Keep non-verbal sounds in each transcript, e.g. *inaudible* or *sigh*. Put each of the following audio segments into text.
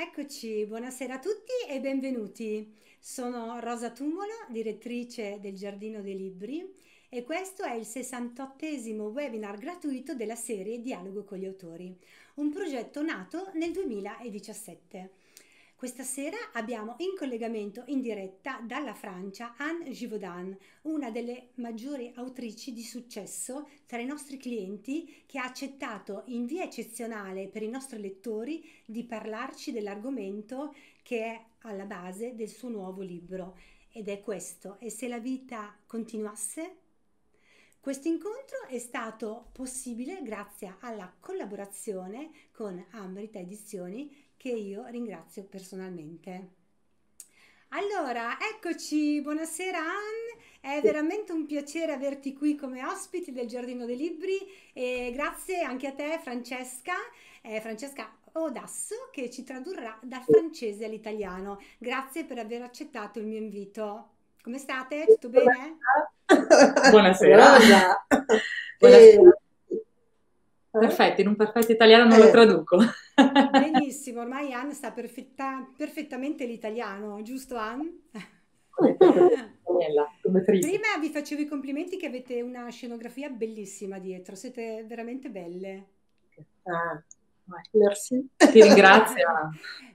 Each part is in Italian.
Eccoci, buonasera a tutti e benvenuti. Sono Rosa Tumolo, direttrice del Giardino dei Libri e questo è il 68esimo webinar gratuito della serie Dialogo con gli autori, un progetto nato nel 2017. Questa sera abbiamo in collegamento in diretta dalla Francia Anne Givaudan, una delle maggiori autrici di successo tra i nostri clienti che ha accettato in via eccezionale per i nostri lettori di parlarci dell'argomento che è alla base del suo nuovo libro ed è questo, e se la vita continuasse? Questo incontro è stato possibile grazie alla collaborazione con Amrita Edizioni che io ringrazio personalmente. Allora, eccoci, buonasera Anne, è veramente un piacere averti qui come ospiti del Giardino dei Libri e grazie anche a te Francesca, eh, Francesca Odasso che ci tradurrà dal francese all'italiano. Grazie per aver accettato il mio invito. Come state? Tutto bene? Buonasera. *laughs* *laughs* Buonasera. Buonasera. Perfetto, in un perfetto italiano non lo traduco. Benissimo, ormai Anne sta perfetta, perfettamente l'italiano, giusto Anne? Prima vi facevo i complimenti che avete una scenografia bellissima dietro, siete veramente belle. Ah, merci. Ti ringrazio.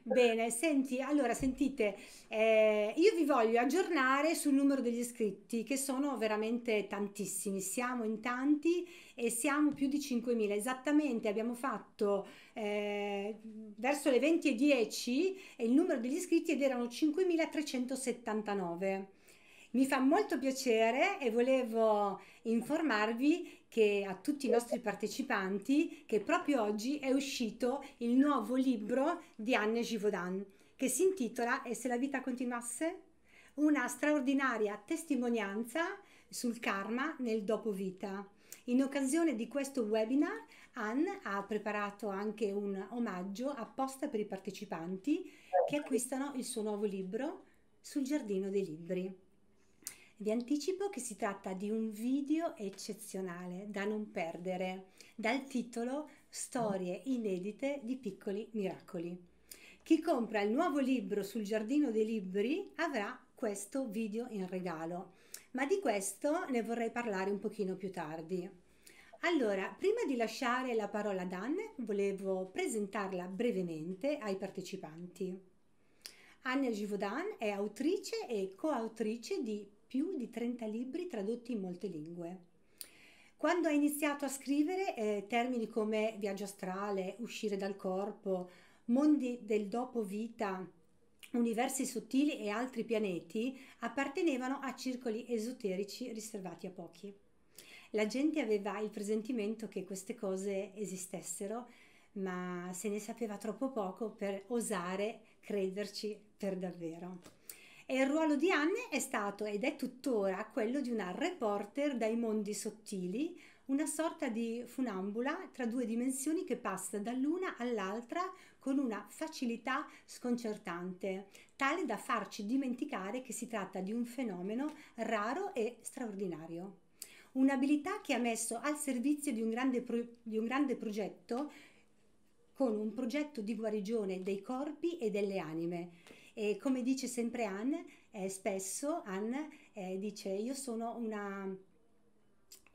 Bene, senti, allora sentite, eh, io vi voglio aggiornare sul numero degli iscritti, che sono veramente tantissimi, siamo in tanti e siamo più di 5.000. Esattamente abbiamo fatto eh, verso le 20.10 il numero degli iscritti ed erano 5.379. Mi fa molto piacere e volevo informarvi che a tutti i nostri partecipanti che proprio oggi è uscito il nuovo libro di Anne Givaudan che si intitola E se la vita continuasse? Una straordinaria testimonianza sul karma nel dopovita. In occasione di questo webinar Anne ha preparato anche un omaggio apposta per i partecipanti che acquistano il suo nuovo libro sul giardino dei libri. Vi anticipo che si tratta di un video eccezionale da non perdere, dal titolo Storie inedite di piccoli miracoli. Chi compra il nuovo libro sul giardino dei libri avrà questo video in regalo, ma di questo ne vorrei parlare un pochino più tardi. Allora, prima di lasciare la parola ad Anne, volevo presentarla brevemente ai partecipanti. Anne Givaudan è autrice e coautrice di più di 30 libri tradotti in molte lingue. Quando ha iniziato a scrivere eh, termini come viaggio astrale, uscire dal corpo, mondi del dopo vita, universi sottili e altri pianeti, appartenevano a circoli esoterici riservati a pochi. La gente aveva il presentimento che queste cose esistessero, ma se ne sapeva troppo poco per osare crederci per davvero. E il ruolo di Anne è stato ed è tuttora quello di una reporter dai mondi sottili, una sorta di funambula tra due dimensioni che passa dall'una all'altra con una facilità sconcertante, tale da farci dimenticare che si tratta di un fenomeno raro e straordinario. Un'abilità che ha messo al servizio di un grande, pro- di un grande progetto con un progetto di guarigione dei corpi e delle anime e come dice sempre Anne, eh, spesso Anne eh, dice io sono una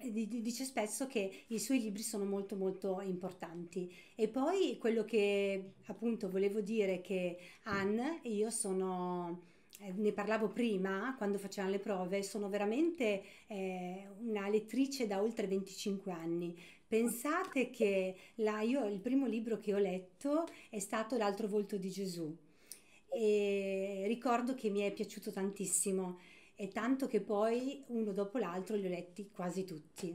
dice spesso che i suoi libri sono molto molto importanti. E poi quello che appunto volevo dire che Anne io sono eh, ne parlavo prima quando facevamo le prove sono veramente eh, una lettrice da oltre 25 anni. Pensate che la, io il primo libro che ho letto è stato l'altro volto di Gesù. E ricordo che mi è piaciuto tantissimo e tanto che poi uno dopo l'altro li ho letti quasi tutti.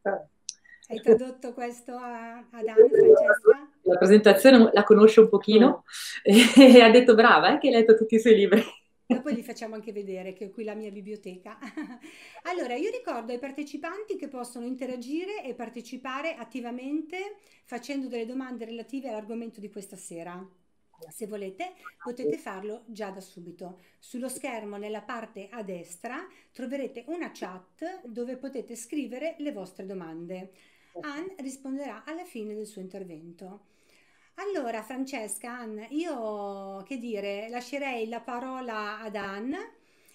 Hai tradotto questo a, ad Anne, Francesca? La presentazione la conosce un pochino e ha detto brava, eh, che hai letto tutti i suoi libri. Dopo li facciamo anche vedere che ho qui la mia biblioteca. *laughs* allora, io ricordo ai partecipanti che possono interagire e partecipare attivamente facendo delle domande relative all'argomento di questa sera. Se volete potete farlo già da subito. Sullo schermo nella parte a destra troverete una chat dove potete scrivere le vostre domande. Anne risponderà alla fine del suo intervento. Allora, Francesca, Ann, io che dire, lascerei la parola ad Ann.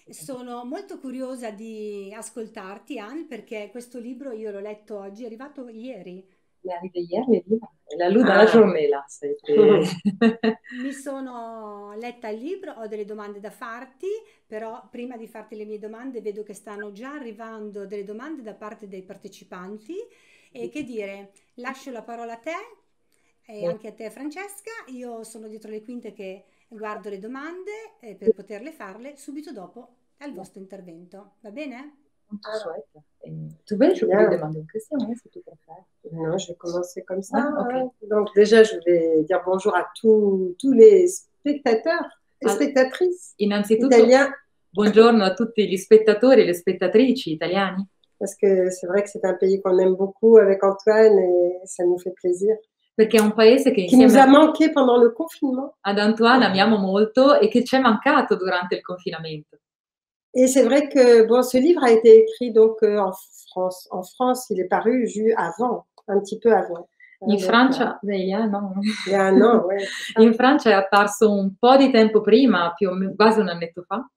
Sono molto curiosa di ascoltarti, Ann, perché questo libro io l'ho letto oggi, è arrivato ieri. Mais arrivé hier, les livres. Elle a lu dans la journée, là. Ça a été... Mi sono letta il libro, ho delle domande da farti, però prima di farti le mie domande vedo che stanno già arrivando delle domande da parte dei partecipanti e che dire, lascio la parola a te e anche a te Francesca, io sono dietro le quinte che guardo le domande eh, per poterle farle subito dopo al vostro intervento, va bene? Ah, chouette. Et tu veux, je lui demander une question, hein, tu préfères. Non, je vais commencer comme ça. Ah, hein. Donc déjà, je vais dire bonjour à tous, tous les spectateurs et Ah. spectatrices Innanzitutto, italiens, buongiorno a tutti gli spettatori e le spettatrici italiani, parce que c'est vrai que c'est un pays qu'on aime beaucoup avec Antoine et ça nous fait plaisir. perché è un paese che Qui nous a manqué pendant le confinement. ad Antoine amiamo molto e che ci è mancato durante il confinamento. Et c'est vrai que bon, ce livre a été écrit donc euh, en France. En France, il est paru ju- avant, un petit peu avant. In Donc, Francia, euh, Il y a un an, ouais. *laughs* c'est ça. In Francia è apparso un po' di tempo prima, più o meno quasi un annetto fa,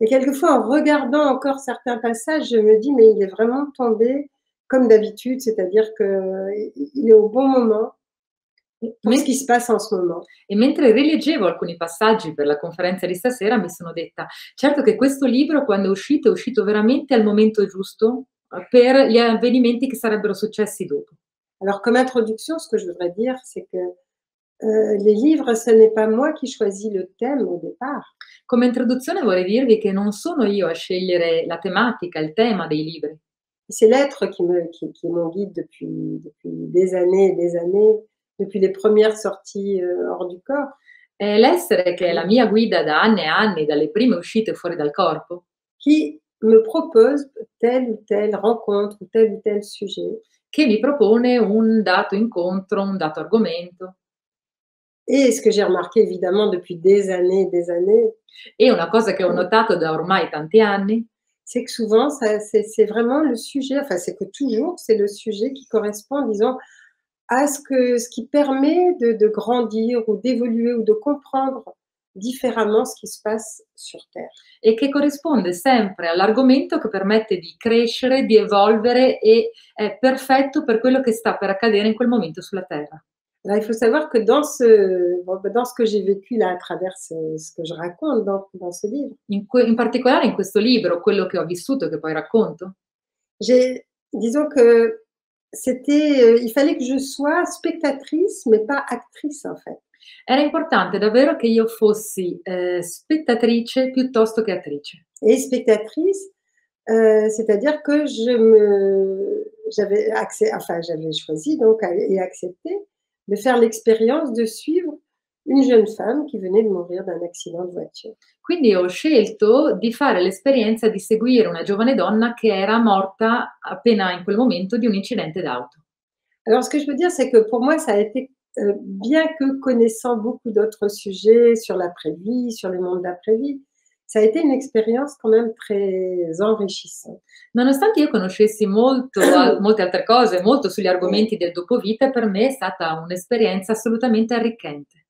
Et quelquefois, en regardant encore certains passages, je me dis, mais il est vraiment tombé comme d'habitude, c'est-à-dire qu'il est au bon moment pour ce Men- qui se passe en ce moment. E mentre rileggevo alcuni passaggi per la conferenza di stasera, mi sono detta, certo che questo libro, quando è uscito, è uscito veramente al momento giusto eh, per gli avvenimenti che sarebbero successi dopo. Alors, comme introduction, ce que je voudrais dire, c'est que euh, les livres, ce n'est pas moi qui choisis le thème au départ. Come introduzione vorrei dirvi che non sono io a scegliere la tematica, il tema dei libri. C'est l'être qui, me, qui, qui est mon guide depuis, depuis des années et des années, depuis les premières sorties euh, hors du corps. È l'essere che è la mia guida da anni e anni, dalle prime uscite fuori dal corpo, qui me propose telle ou telle rencontre tel ou tel sujet. che mi propone un dato incontro, un dato argomento. Et ce que j'ai remarqué évidemment depuis des années et des années, E una cosa che ho notato da ormai tanti anni c'est que souvent, c'est vraiment le sujet, enfin c'est que toujours, c'est le sujet qui correspond, disons, à ce, que, ce qui permet de, de grandir ou d'évoluer ou de comprendre différemment ce qui se passe sur Terre. e che corrisponde sempre all'argomento che permette di crescere, di evolvere e è perfetto per quello che sta per accadere in quel momento sulla Terra. Alors, il faut savoir que dans ce, ben, dans ce que j'ai vécu là à travers ce, ce que je raconte dans, dans ce livre, In, in particolare in questo libro, quello che ho vissuto che poi racconto, j'ai, disons que c'était, euh, il fallait que je sois spectatrice, mais pas actrice en fait. era importante davvero che io fossi eh, spettatrice piuttosto che attrice. Et spectatrice, euh, c'est-à-dire que je me, j'avais accès, enfin j'avais choisi donc et accepté de faire l'expérience de suivre une jeune femme qui venait de mourir d'un accident de voiture. Quindi ho scelto di fare l'esperienza di seguire una giovane donna che era morta appena in quel momento di un incidente d'auto. Alors ce que je veux dire, c'est que pour moi, ça a été, euh, bien que connaissant beaucoup d'autres sujets sur l'après-vie, sur le monde d'après-vie, ça a été une expérience quand même très enrichissante. Nonostante io conoscessi molto, *coughs* molte altre cose, molto sugli argomenti del dopovita, per me è stata un'esperienza assolutamente arricchente.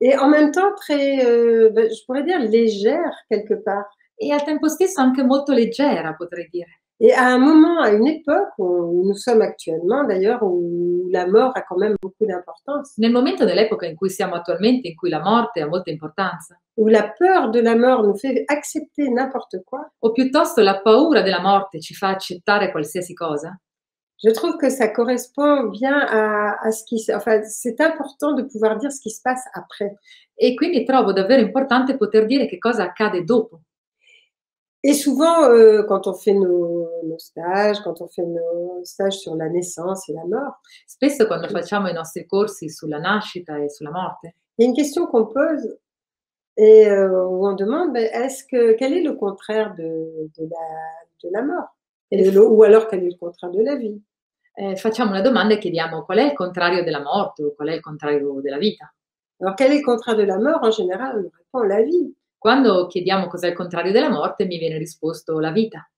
Et en même temps, très, euh, ben, je pourrais dire, légère quelque part. E al tempo stesso anche molto leggera, potrei dire. Et à un moment, à une époque où nous sommes actuellement, d'ailleurs, où la mort a quand même beaucoup d'importance, Nel momento dell'epoca in cui siamo attualmente, in cui la morte ha molta importanza, où la peur de la mort nous fait accepter n'importe quoi, o piuttosto la paura della morte ci fa accettare qualsiasi cosa, je trouve que ça correspond bien à, à ce qui... se- Enfin, c'est important de pouvoir dire ce qui se passe après. e quindi trovo davvero importante poter dire che cosa accade dopo. Et souvent, euh, quand on fait nos, nos stages, quand on fait nos stages sur la naissance et la mort, Spesso quando facciamo i nostri corsi sulla nascita e sulla morte, il y a une question qu'on pose et euh, où on demande ben, est-ce que quel est le contraire de, de la, de la mort? Et le- ou alors quel est le contraire de la vie? Eh, facciamo una domanda e chiediamo qual è il contrario della morte o qual è il contrario della vita. Alors quel est le contraire de la mort En général, on répond la vie. Quando chiediamo cos'è il contrario della morte, mi viene risposto la vita,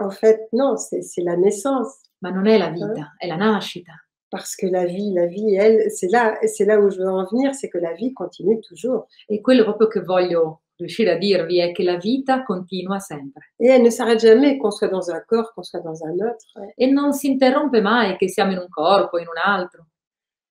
En fait, non, c'est la naissance. ma non è la vita, è la nascita. Parce que la vie, la vie, elle, c'est là, là où je veux en venir, c'est que la vie continue toujours. E quello proprio che voglio riuscire a dirvi è che la vita continua sempre Et elle ne s'arrête jamais, qu'on soit dans un corps, qu'on soit dans un autre. e non si interrompe mai che siamo in un corpo, in un altro.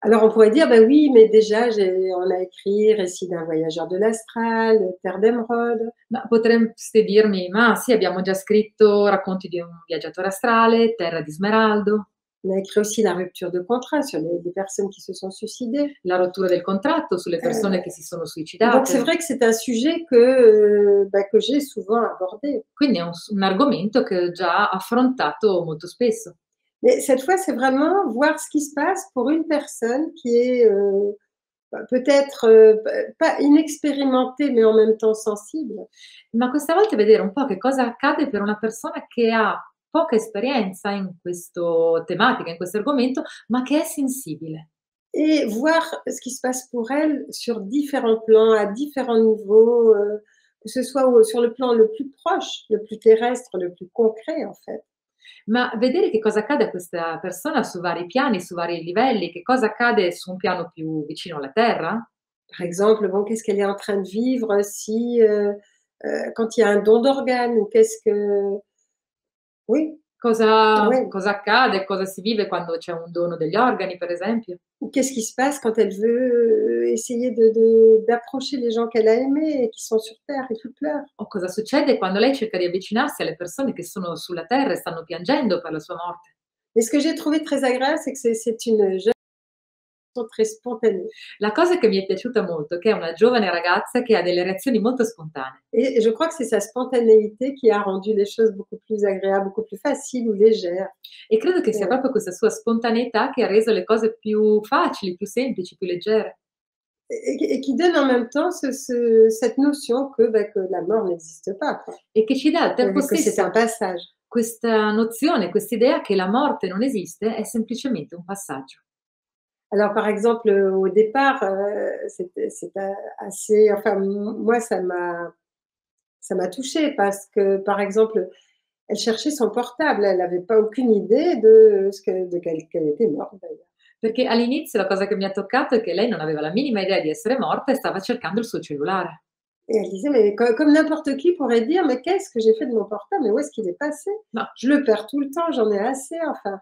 Alors on pourrait dire, ben oui, mais déjà, on a écrit Récit d'un voyageur de l'astral, Terre d'émeraude. Ma potreste dirmi, ma sì, abbiamo già scritto racconti di un viaggiatore astrale, Terra di Smeraldo, On a écrit aussi La rupture de contrat sur les, les personnes qui se sont suicidées. la rottura del contratto sulle persone che si sono Donc c'est vrai que c'est un sujet que, euh, bah, que j'ai souvent abordé. Quindi è un, un argomento che ho già affrontato molto spesso. Mais cette fois, c'est vraiment voir ce qui se passe pour une personne qui est euh, peut-être euh, pas inexpérimentée, mais en même temps sensible. Ma questa volta vedere un po' che cosa accade per una persona che ha poca esperienza in questa tematica, in questo argomento, ma che è sensibile. Et voir ce qui se passe pour elle sur différents plans, à différents niveaux, euh, que ce soit sur le plan le plus proche, le plus terrestre, le plus concret en fait. Ma vedere che cosa accade a questa persona su vari piani, su vari livelli, che cosa accade su un piano più vicino alla Terra, Par exemple, bon, qu'est-ce qu'elle est en train de vivre si, euh, euh, quand il y a un don d'organes, ou qu'est-ce que... Oui, cosa, Oui. cosa accade, cosa si vive quando c'è un dono degli organi, per esempio, ou qu'est-ce qui se passe quand elle veut euh, essayer de- de- d'approcher les gens qu'elle a aimés et qui sont sur Terre et qui pleurent? o cosa succede quando lei cerca di avvicinarsi alle persone che sono sulla Terra e stanno piangendo per la sua morte? Et ce que j'ai trouvé très agréable, c'est que c'est une jeune très spontanée. La cosa che mi è piaciuta molto è che è una giovane ragazza che ha delle reazioni molto spontanee. Et je crois que c'est sa spontanéité qui a rendu les choses beaucoup plus agréables, beaucoup plus faciles ou légères. E credo che sia Sì. proprio questa sua spontaneità che ha reso le cose più facili, più semplici, più leggere. Et, et qui donne en même temps ce- ce- cette notion que, que la mort n'existe pas. quoi. E che ci dà al tempo Que c'est stesso un passage. questa nozione, questa idea che la morte non esiste, è semplicemente un passaggio. Alors, par exemple, euh, au départ, euh, c'était c'était assez. Enfin, moi, ça m'a ça m'a touchée parce que, par exemple, elle cherchait son portable. Elle n'avait pas aucune idée de ce que, de qu'elle était morte, d'ailleurs. Perché all'inizio la cosa che mi ha toccato è che lei non aveva la minima idea di essere morta e stava cercando il suo cellulare. Et elle disait, mais co- comme, n'importe qui pourrait dire, mais qu'est-ce que j'ai fait de mon portable? Mais où est-ce qu'il est passé? Je le perds tout le temps, j'en ai assez. Enfin,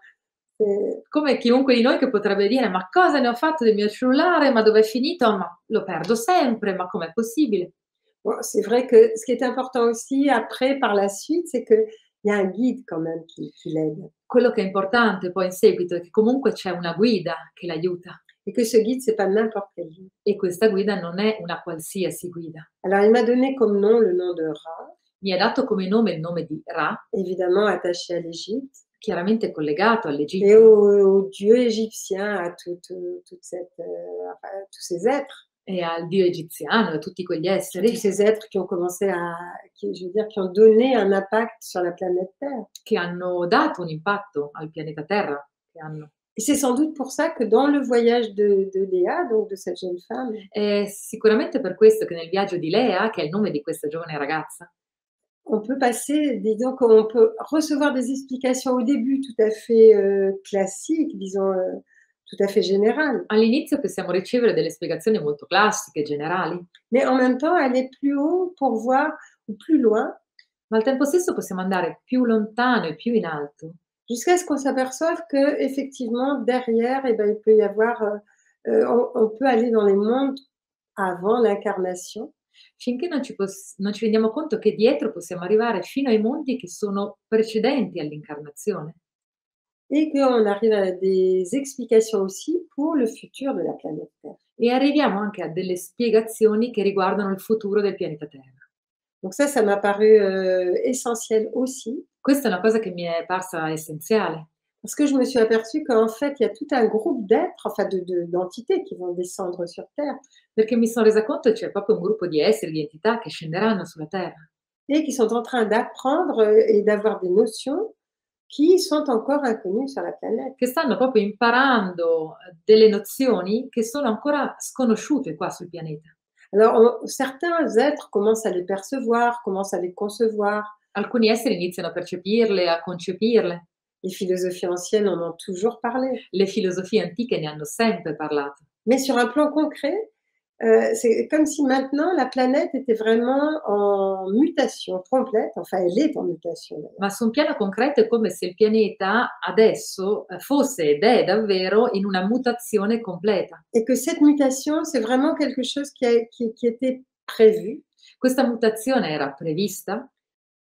Come chiunque di noi che potrebbe dire: Ma cosa ne ho fatto del mio cellulare? Ma dove è finito? Ma lo perdo sempre, ma com'è possibile? bon, c'est vrai que ce qui est important aussi après, par la suite, c'est qu'il y a un guide quand même qui, qui l'aide. Quello che è importante poi in seguito è che comunque c'è una guida che l'aiuta Et que ce guide, c'est pas n'importe quel guide. e questa guida non è una qualsiasi guida. Alors, il m'a donné comme nom le nom de Ra, Mi ha dato come nome il nome di Ra, évidemment attaché à l'Égypte, chiaramente collegato et all'Egitto au, au dieu égyptien, à toute, toute cette, euh, enfin, tous ces êtres, e al dio egiziano e a tutti quegli tous esseri ces êtres qui ont commencé à, qui, je veux dire, qui ont donné un impact sur la planète Terre. che hanno dato un impatto al pianeta Terra, che hanno. Et c'est sans doute pour ça que dans le voyage de, de Léa, donc de cette jeune femme, È sicuramente per questo che nel viaggio di Lea, che è il nome di questa giovane ragazza, on peut passer, disons qu'on peut recevoir des explications au début tout à fait euh, classiques, disons euh, tout à fait générales, all'inizio possiamo ricevere delle spiegazioni molto classiche, generali, mais en même temps aller plus haut pour voir, ou plus loin, ma al tempo stesso possiamo andare più lontano e più in alto, jusqu'à ce qu'on s'aperçoive que effectivement derrière, eh ben, il peut y avoir, euh, on, on peut aller dans les mondes avant l'incarnation, finché non ci, pos- non ci rendiamo conto che dietro possiamo arrivare fino ai mondi che sono precedenti all'incarnazione et qu'on arrive à des explications aussi pour le futur de la planète Terre. e arriviamo anche a delle spiegazioni che riguardano il futuro del pianeta Terra. Donc ça, ça m'a paru euh, essentiel aussi, Questa è una cosa che mi è parsa essenziale, parce que je me suis aperçue qu'en fait, il y a tout un groupe d'êtres, enfin de- de- d'entités qui vont descendre sur Terre perché mi sono resa conto c'è proprio un gruppo di esseri, di entità che scenderanno sulla Terra et qui sont en train d'apprendre euh, et d'avoir des notions qui sont encore inconnues sur la planète. che stanno proprio imparando delle nozioni che sono ancora sconosciute qua sul pianeta. Alors, on- certains êtres commencent à les percevoir, commencent à les concevoir, Alcuni esseri iniziano a percepirle, a concepirle, Les philosophies anciennes en ont toujours parlé. Le filosofie antiche ne hanno sempre parlato. Mais sur un plan concret, euh, c'est comme si maintenant la planète était vraiment en mutation complète, enfin elle est en mutation. Ma su un piano concreto è come se il pianeta adesso eh, fosse ed è davvero in una mutazione completa. Et que cette mutation, c'est vraiment quelque chose qui, a, qui, qui était prévu. Questa mutazione era prevista,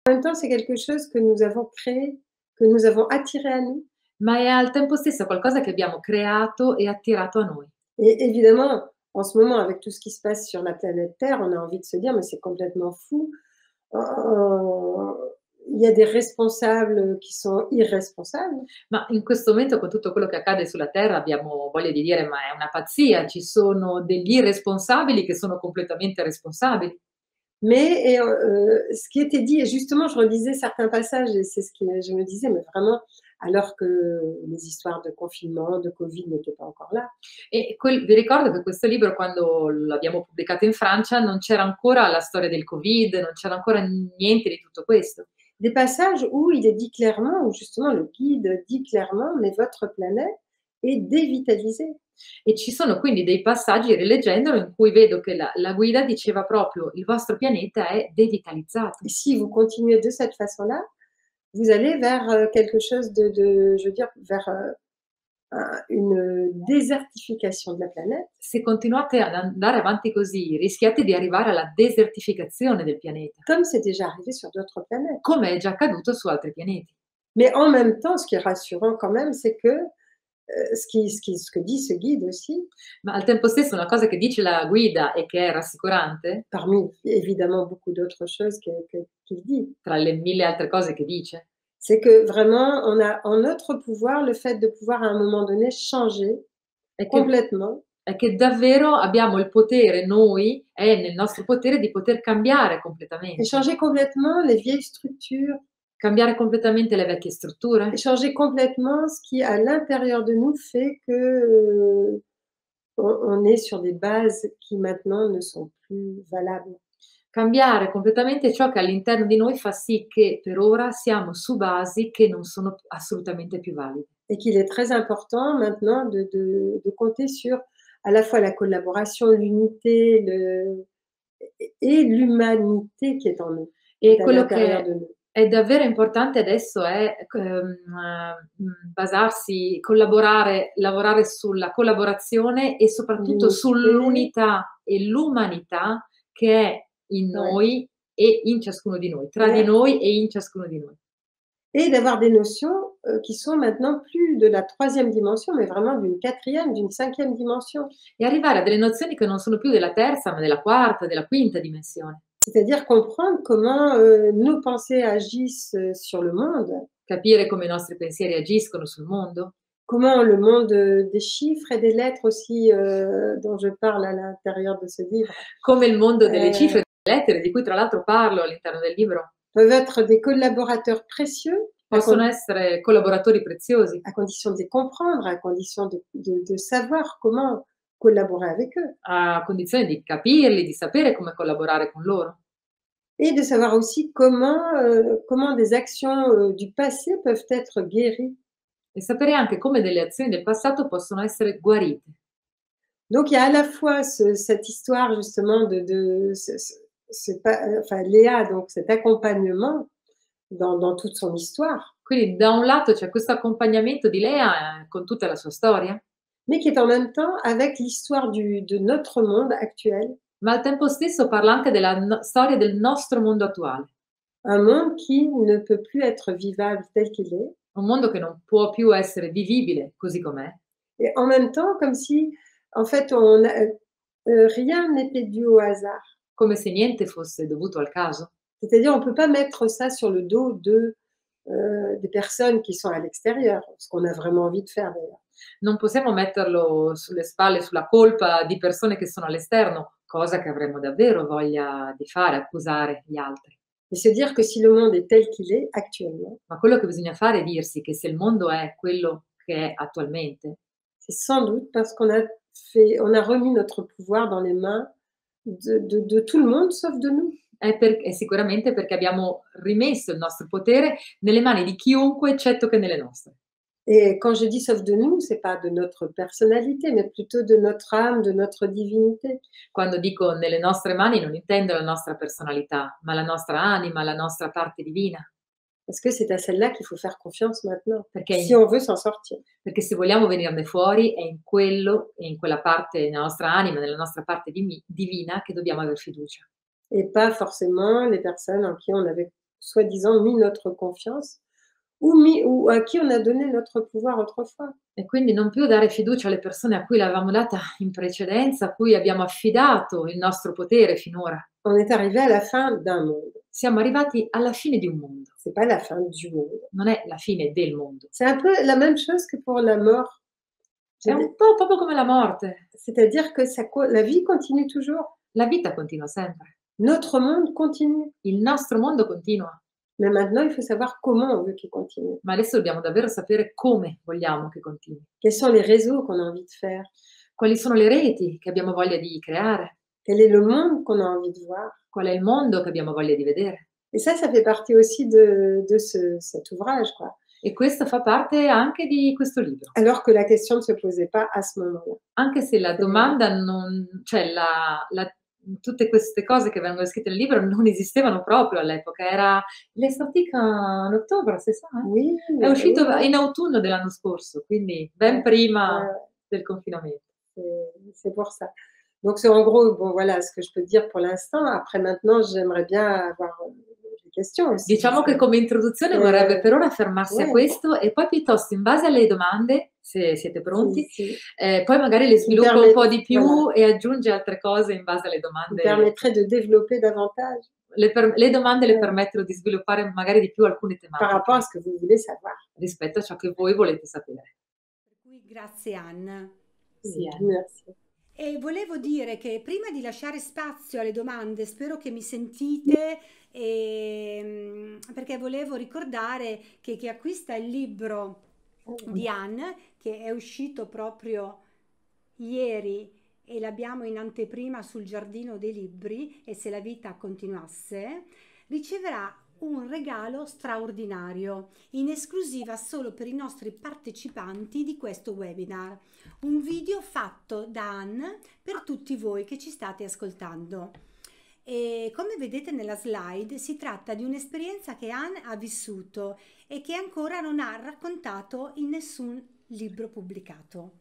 En même temps, c'est quelque chose que nous avons créé, que nous avons attiré à nous. ma è al tempo stesso qualcosa che abbiamo creato e attirato a noi. Et évidemment, en ce moment, avec tout ce qui se passe sur la planète Terre, on a envie de se dire, mais c'est complètement fou. Euh, Il y a des responsables qui sont irresponsables. Ma in questo momento, con tutto quello che accade sulla Terra, abbiamo voglia di dire: ma è una pazzia, ci sono degli irresponsabili che sono completamente responsabili. Mais et, euh, ce qui était dit, et justement, je relisais certains passages, et c'est ce que je me disais, mais vraiment, alors que les histoires de confinement, de Covid n'étaient pas encore là, E quel- vi ricordo che questo libro, quando l'abbiamo pubblicato in Francia, non c'era ancora la storia del Covid, non c'era ancora niente di tutto questo. des passages où il est dit clairement, où justement le guide dit clairement, mais votre planète est dévitalisée. E ci sono quindi dei passaggi, rileggendolo, in cui vedo che la, la guida diceva proprio: il vostro pianeta è devitalizzato. Et si vous continuez de cette façon-là, vous allez vers euh, quelque chose de, de- je veux dire, vers euh, un- une désertification de la planète. Se continuate ad andare avanti così, rischiate di arrivare alla desertificazione del pianeta, comme c'est déjà arrivé sur d'autres planètes. come è già accaduto su altri pianeti. Mais en même temps, ce qui est rassurant quand même, c'est que ce, qui, ce, qui, ce que dit ce guide aussi, Ma al tempo stesso una cosa che dice la guida e che è rassicurante, parmi évidemment beaucoup d'autres choses que- que- qu'il dit, tra le mille altre cose che dice, c'est que vraiment, on a en notre pouvoir le fait de pouvoir à un moment donné changer che, complètement. è che davvero abbiamo il potere, noi, è nel nostro potere di poter cambiare et completamente, changer complètement les vieilles structures, cambiare completamente le vecchie strutture, et changer complètement ce qui à l'intérieur de nous fait que euh, on, on est sur des bases qui maintenant ne sont plus valables. cambiare completamente ciò che all'interno di noi fa sì che per ora siamo su basi che non sono assolutamente più valide. et qu'il est très important maintenant de, de- de compter sur à la fois la collaboration, l'unité le- et l'humanité qui est en nous, E à quello che de nous. È davvero importante adesso è ehm, eh, mh, basarsi, collaborare, lavorare sulla collaborazione e soprattutto sull'unità e l'umanità che è in noi e in ciascuno di noi, tra di noi e in ciascuno di noi. Et d'avoir des notions euh, qui sont maintenant plus de la troisième dimension, mais vraiment d'une quatrième, d'une cinquième dimension. E arrivare a delle nozioni che non sono più della terza, ma della quarta, della quinta dimensione. C'est-à-dire comprendre comment euh, nos pensées agissent euh, sur le monde, Capire come i nostri pensieri agiscono sul mondo, comment le monde euh, des chiffres et des lettres aussi, euh, dont je parle à l'intérieur de ce livre, come il mondo delle Eh. cifre e delle lettere, di cui tra l'altro parlo all'interno del libro, peuvent être des collaborateurs précieux à, possono essere collaboratori preziosi, à condition de les comprendre, à condition de, de- de savoir comment collaborer avec eux a condizione di capirli, di sapere come collaborare con loro et de savoir aussi comment, euh, comment des actions euh, du passé peuvent être guéries. e sapere anche come delle azioni del passato possono essere guarite. Donc il y a à la fois ce- cette histoire justement de, de ce- ce- euh, enfin, Léa, donc cet accompagnement dans, dans toute son histoire, Quindi da un lato c'è questo accompagnamento di Lea eh, con tutta la sua storia, mais qui est en même temps avec l'histoire de notre monde actuel, ma al tempo stesso parla anche della no- storia del nostro mondo attuale, un monde qui ne peut plus être vivable tel qu'il est, un mondo che non può più essere vivibile così com'è, et en même temps comme si en fait on a- euh, rien n'était dû au hasard. come se niente fosse dovuto al caso. C'est-à-dire on ne peut pas mettre ça sur le dos de, euh, des personnes qui sont à l'extérieur, ce qu'on a vraiment envie de faire d'ailleurs. Non possiamo metterlo sulle spalle, sulla colpa di persone che sono all'esterno, cosa che avremmo davvero voglia di fare, accusare gli altri. Et se dire que si le monde est tel qu'il est actuellement, Ma quello che bisogna fare è dirsi che se il mondo è quello che è attualmente, c'est sans doute parce qu'on a fait, on a remis notre pouvoir dans les mains de, de- de tout le monde sauf de nous. È, per, è sicuramente perché abbiamo rimesso il nostro potere nelle mani di chiunque eccetto che nelle nostre. Et quand je dis sauf de nous, c'est pas de notre personnalité, mais plutôt de notre âme, de notre divinité. Quando dico nelle nostre mani non intendo la nostra personalità, ma la nostra anima, la nostra parte divina. Parce que c'est à celle-là qu'il faut faire confiance maintenant, Perché, si on veut s'en sortir. perché se vogliamo venirne fuori è in quello, è in quella parte, nella nostra anima, nella nostra parte divina che dobbiamo avere fiducia. Et pas forcément les personnes en qui on avait soi-disant mis notre confiance ou, mis, ou à qui on a donné notre pouvoir autrefois. E quindi non più dare fiducia alle persone a cui l'avevamo data in precedenza, a cui abbiamo affidato il nostro potere finora. On est arrivé à la fin d'un monde. Siamo arrivati alla fine di un mondo, C'est pas la fin du monde. non è la fine del mondo. C'est un peu la même chose que pour la mort. È un po' proprio come la morte. C'est-à-dire que ça, la vie continue toujours. La vita continua sempre, Notre monde continue. il nostro mondo continua, Mais maintenant, il faut savoir comment on veut qu'il continue. ma adesso dobbiamo davvero sapere come vogliamo che continui. Quels sont les réseaux qu'on a envie de faire? Quali sono le reti che abbiamo voglia di creare? Quel est le monde qu'on a envie de voir? Qual è il mondo che abbiamo voglia di vedere? Et ça, ça fait partie aussi de, de ce- cet ouvrage. Quoi. E questo fa parte anche di questo libro. Alors que la question ne se posait pas à ce moment-là. Anche se la domanda non, cioè la, la- tutte queste cose che vengono scritte nel libro non esistevano proprio all'epoca. Era l'è sortita in ottobre, se sa? eh? Oui, È uscito oui, in autunno dell'anno scorso, quindi ben Eh, prima ouais, del confinamento. c'est- pour ça. Donc, c'est en gros, bon, voilà ce que je peux dire pour l'instant. Après, maintenant, j'aimerais bien avoir euh, questions. Diciamo che come introduzione Eh, vorrebbe per ora fermarsi a ouais. questo e poi piuttosto in base alle domande, se siete Sì, pronti, sì. eh, poi magari le sviluppa un permet- po' di più voilà. e aggiunge altre cose in base alle domande. permettrait de développer davantage Le, per- le domande le Eh. permettono di sviluppare magari di più alcune par rapport à tematiche ce que vous voulez savoir. rispetto a ciò che voi volete sapere. Per cui grazie Anna. Sì, eh. Merci. E volevo dire che prima di lasciare spazio alle domande, spero che mi sentite, ehm, perché volevo ricordare che chi acquista il libro di Anne, che è uscito proprio ieri e l'abbiamo in anteprima sul giardino dei libri, e se la vita continuasse, riceverà un regalo straordinario, in esclusiva solo per i nostri partecipanti di questo webinar, un video fatto da Anne per tutti voi che ci state ascoltando. E come vedete nella slide, si tratta di un'esperienza che Anne ha vissuto e che ancora non ha raccontato in nessun libro pubblicato.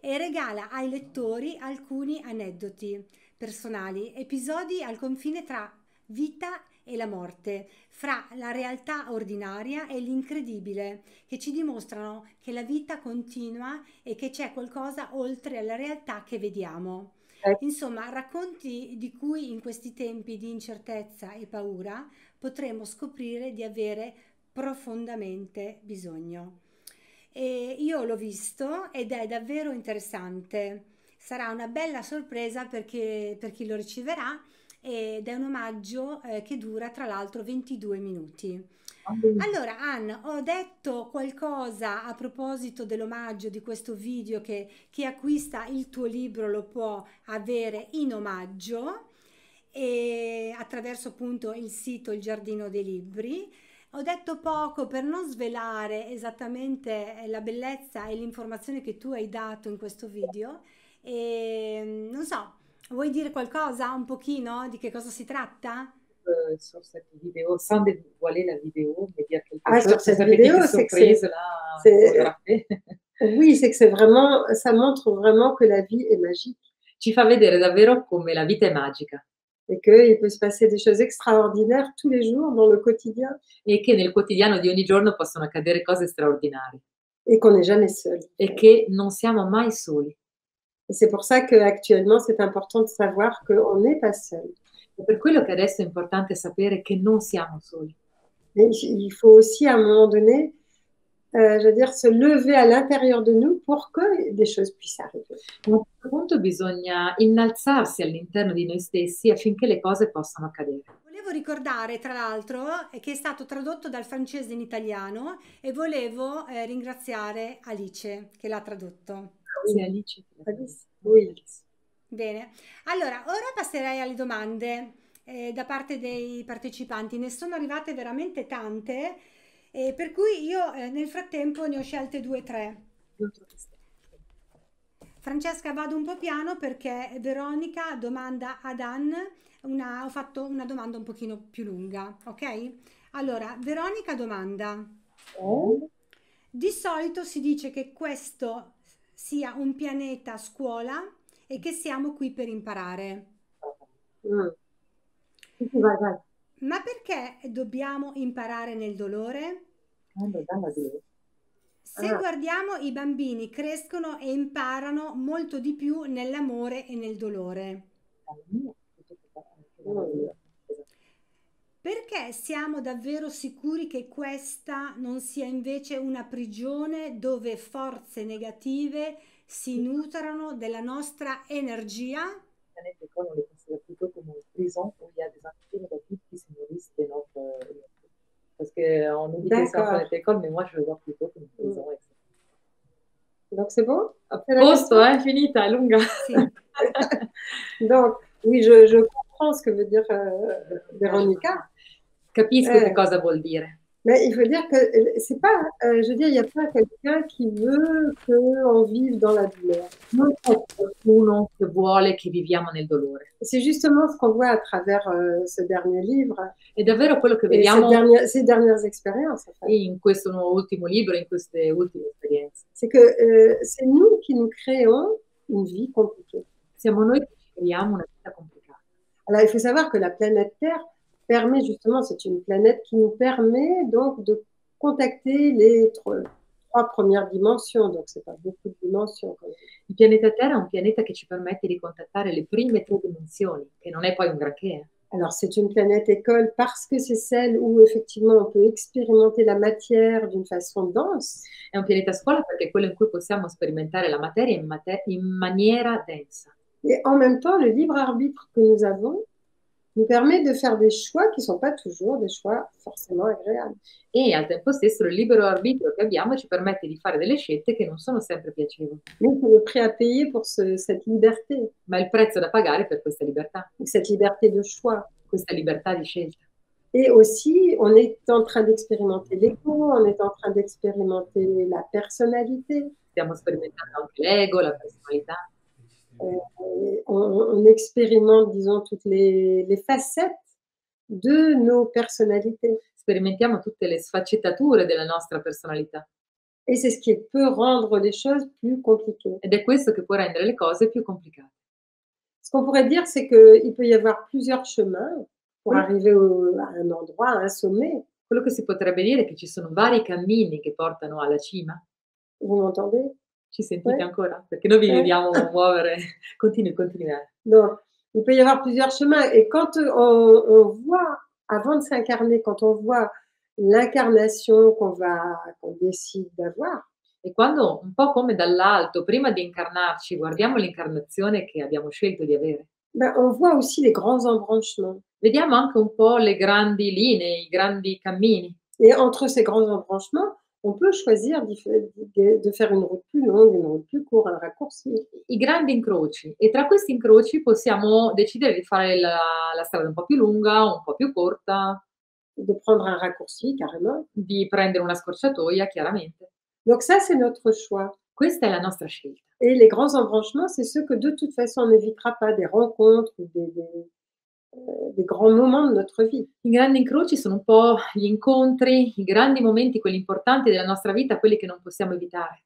E regala ai lettori alcuni aneddoti personali, episodi al confine tra vita e la morte, fra la realtà ordinaria e l'incredibile, che ci dimostrano che la vita continua e che c'è qualcosa oltre alla realtà che vediamo. Insomma, racconti di cui in questi tempi di incertezza e paura potremo scoprire di avere profondamente bisogno. E io l'ho visto ed è davvero interessante. Sarà una bella sorpresa perché, per chi lo riceverà ed è un omaggio eh, che dura tra l'altro 22 minuti. Allora, Anna, ho detto qualcosa a proposito dell'omaggio di questo video che chi acquista il tuo libro lo può avere in omaggio e attraverso appunto il sito Il Giardino dei Libri. Ho detto poco per non svelare esattamente la bellezza e l'informazione che tu hai dato in questo video e non so, vuoi dire qualcosa un pochino di che cosa si tratta? Euh, sur cette vidéo, sans dévoiler la vidéo, mais dire quelque Ah, chose, sur cette vidéo, c'est que surprises c'est-. Oui, c'est que c'est vraiment, ça montre vraiment que la vie est magique Ci fa vedere davvero come la vita è magica et qu'il peut se passer des choses extraordinaires tous les jours dans le quotidien e che nel quotidiano di ogni giorno possono accadere cose straordinarie et qu'on n'est jamais seul. e che non siamo mai soli. Et c'est pour ça qu'actuellement, c'est important de savoir qu'on n'est pas seul. È per quello che adesso è importante sapere che non siamo soli. Il faut aussi, à un moment donné, euh, je veux dire, se lever à l'intérieur de nous pour que des choses puissent arriver. A un certo punto bisogna innalzarsi all'interno di noi stessi affinché le cose possano accadere. Volevo ricordare, tra l'altro, che è stato tradotto dal francese in italiano e volevo eh, ringraziare Alice che l'ha tradotto. Sì, Alice. Alice? Oui. Bene, allora ora passerei alle domande. eh, da parte dei partecipanti. Ne sono arrivate veramente tante, eh, per cui io eh, nel frattempo ne ho scelte due o tre. Francesca, vado un po' piano perché Veronica domanda ad Anne, una, ho fatto una domanda un pochino più lunga, ok? Allora, Veronica domanda, Oh. di solito si dice che questo sia un pianeta scuola e che siamo qui per imparare. Mm. Vai, vai. Ma perché dobbiamo imparare nel dolore? Dio. Se Ah. guardiamo i bambini crescono e imparano molto di più nell'amore e nel dolore. Perché siamo davvero sicuri che questa non sia invece una prigione dove forze negative si nutrano della nostra énergie. Parce qu'on nous dit que c'est un D'accord. planète école, mais moi je le vois plutôt comme une prison. etc. Donc c'est bon A C'est la posto, eh, finita, è lunga. Sì. *laughs* Donc, oui, je, je comprends ce que veut dire euh, Véronica, Capisco Eh. che cosa vuol dire. Mais il faut dire que euh, c'est pas, euh, je veux dire, il n'y a pas quelqu'un qui veut qu'on vive dans la douleur. Non qualcuno che vuole che viviamo nel dolore. C'est justement ce qu'on voit à travers euh, ce dernier livre È davvero quello che et ces vediamo dernières, ces dernières expériences. En fait. in questo nuovo ultimo libro, in queste ultime esperienze. C'est que euh, c'est nous qui nous créons une vie compliquée. Siamo noi che creiamo una vita complicata. Alors, il faut savoir que la planète Terre permet justement, c'est une planète qui nous permet donc de contacter les tro- trois premières dimensions. Donc, c'est pas beaucoup de même. Il pianeta Terra è un pianeta che ci permette di contattare le prime tre dimensioni, che non è poi un granché. eh. Alors, c'est une planète école parce que c'est celle où effectivement on peut expérimenter la matière d'une façon dense. È un pianeta scuola perché è quello in cui possiamo sperimentare la materia in, mate- in maniera densa. Et en même temps, le libre arbitre que nous avons nous permet de faire des choix qui ne sont pas toujours des choix forcément agréables. E al tempo stesso il libero arbitrio che abbiamo ci permette di fare delle scelte che non sono sempre piacevoli, Mais c'est le prix à payer pour ce- cette liberté, ma è il prezzo da pagare per questa libertà, cette liberté de choix. questa libertà di scelta. Et aussi, on est en train d'expérimenter l'ego, on est en train d'expérimenter la personnalité, Stiamo sperimentando anche l'ego, la personalità, on, on expérimente, disons, toutes les, les facettes de nos personnalités. sperimentiamo tutte le sfaccettature della nostra personalità Et c'est ce qui peut rendre les choses plus compliquées. ed è questo che può rendere le cose più complicate. Ce qu'on pourrait dire, c'est qu'il peut y avoir plusieurs chemins pour Oui. arriver au- à un endroit, à un sommet. Quello che si potrebbe dire è che ci sono vari cammini che portano alla cima. Vous m'entendez? Ci sentite Ouais. ancora? Perché noi vi vediamo *laughs* muovere. Continui, continui. Donc, il peut y avoir plusieurs chemins. Et quand on, on voit, avant de s'incarner, quand on voit l'incarnation qu'on va, qu'on décide d'avoir, E quando, un po' come dall'alto, prima di incarnarci, guardiamo l'incarnazione che abbiamo scelto di avere, ben, on voit aussi les grands embranchements. vediamo anche un po' le grandi linee, i grandi cammini. Et entre ces grands embranchements, on peut choisir d'y fa- de, de faire une route plus longue, une route plus courte, un raccourci. I grandi incroci. E tra questi incroci possiamo decidere di fare la, la strada un po' più lunga, un po' più corta, de prendre un raccourci carrément. di prendere una scorciatoia, chiaramente. Donc ça, c'est notre choix. Questa è la nostra scelta. Et les grands embranchements, c'est ceux que de toute façon on n'évitera pas, des rencontres, des, des, euh, des grands moments de notre vie. I grandi incroci sono un po' gli incontri, i grandi momenti, quelli importanti della nostra vita, quelli che non possiamo evitare.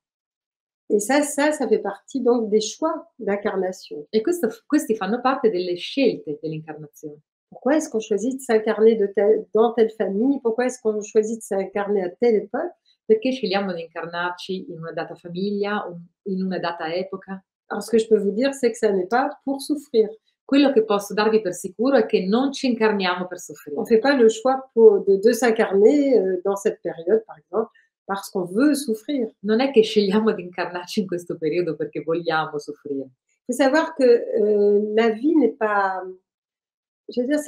Et ça, ça, ça fait partie donc des choix d'incarnation. E questo- questi fanno parte delle scelte dell'incarnazione. Pourquoi est-ce qu'on choisit de s'incarner de tel- dans telle famille? Pourquoi est-ce qu'on choisit de s'incarner à telle époque? Perché scegliamo di incarnarci in una data famiglia, in una data epoca? Alors ce que je peux vous dire, c'est que ça n'est pas pour souffrir. Quello che posso darvi per sicuro è che non ci incarniamo per On soffrire. ne fait pas le choix pour- de, de s'incarner euh, dans cette période, par exemple, parce qu'on veut souffrir. Non è che scegliamo di incarnarci in questo periodo perché vogliamo soffrire. Il faut savoir que euh, la vie n'est pas... Je veux dire,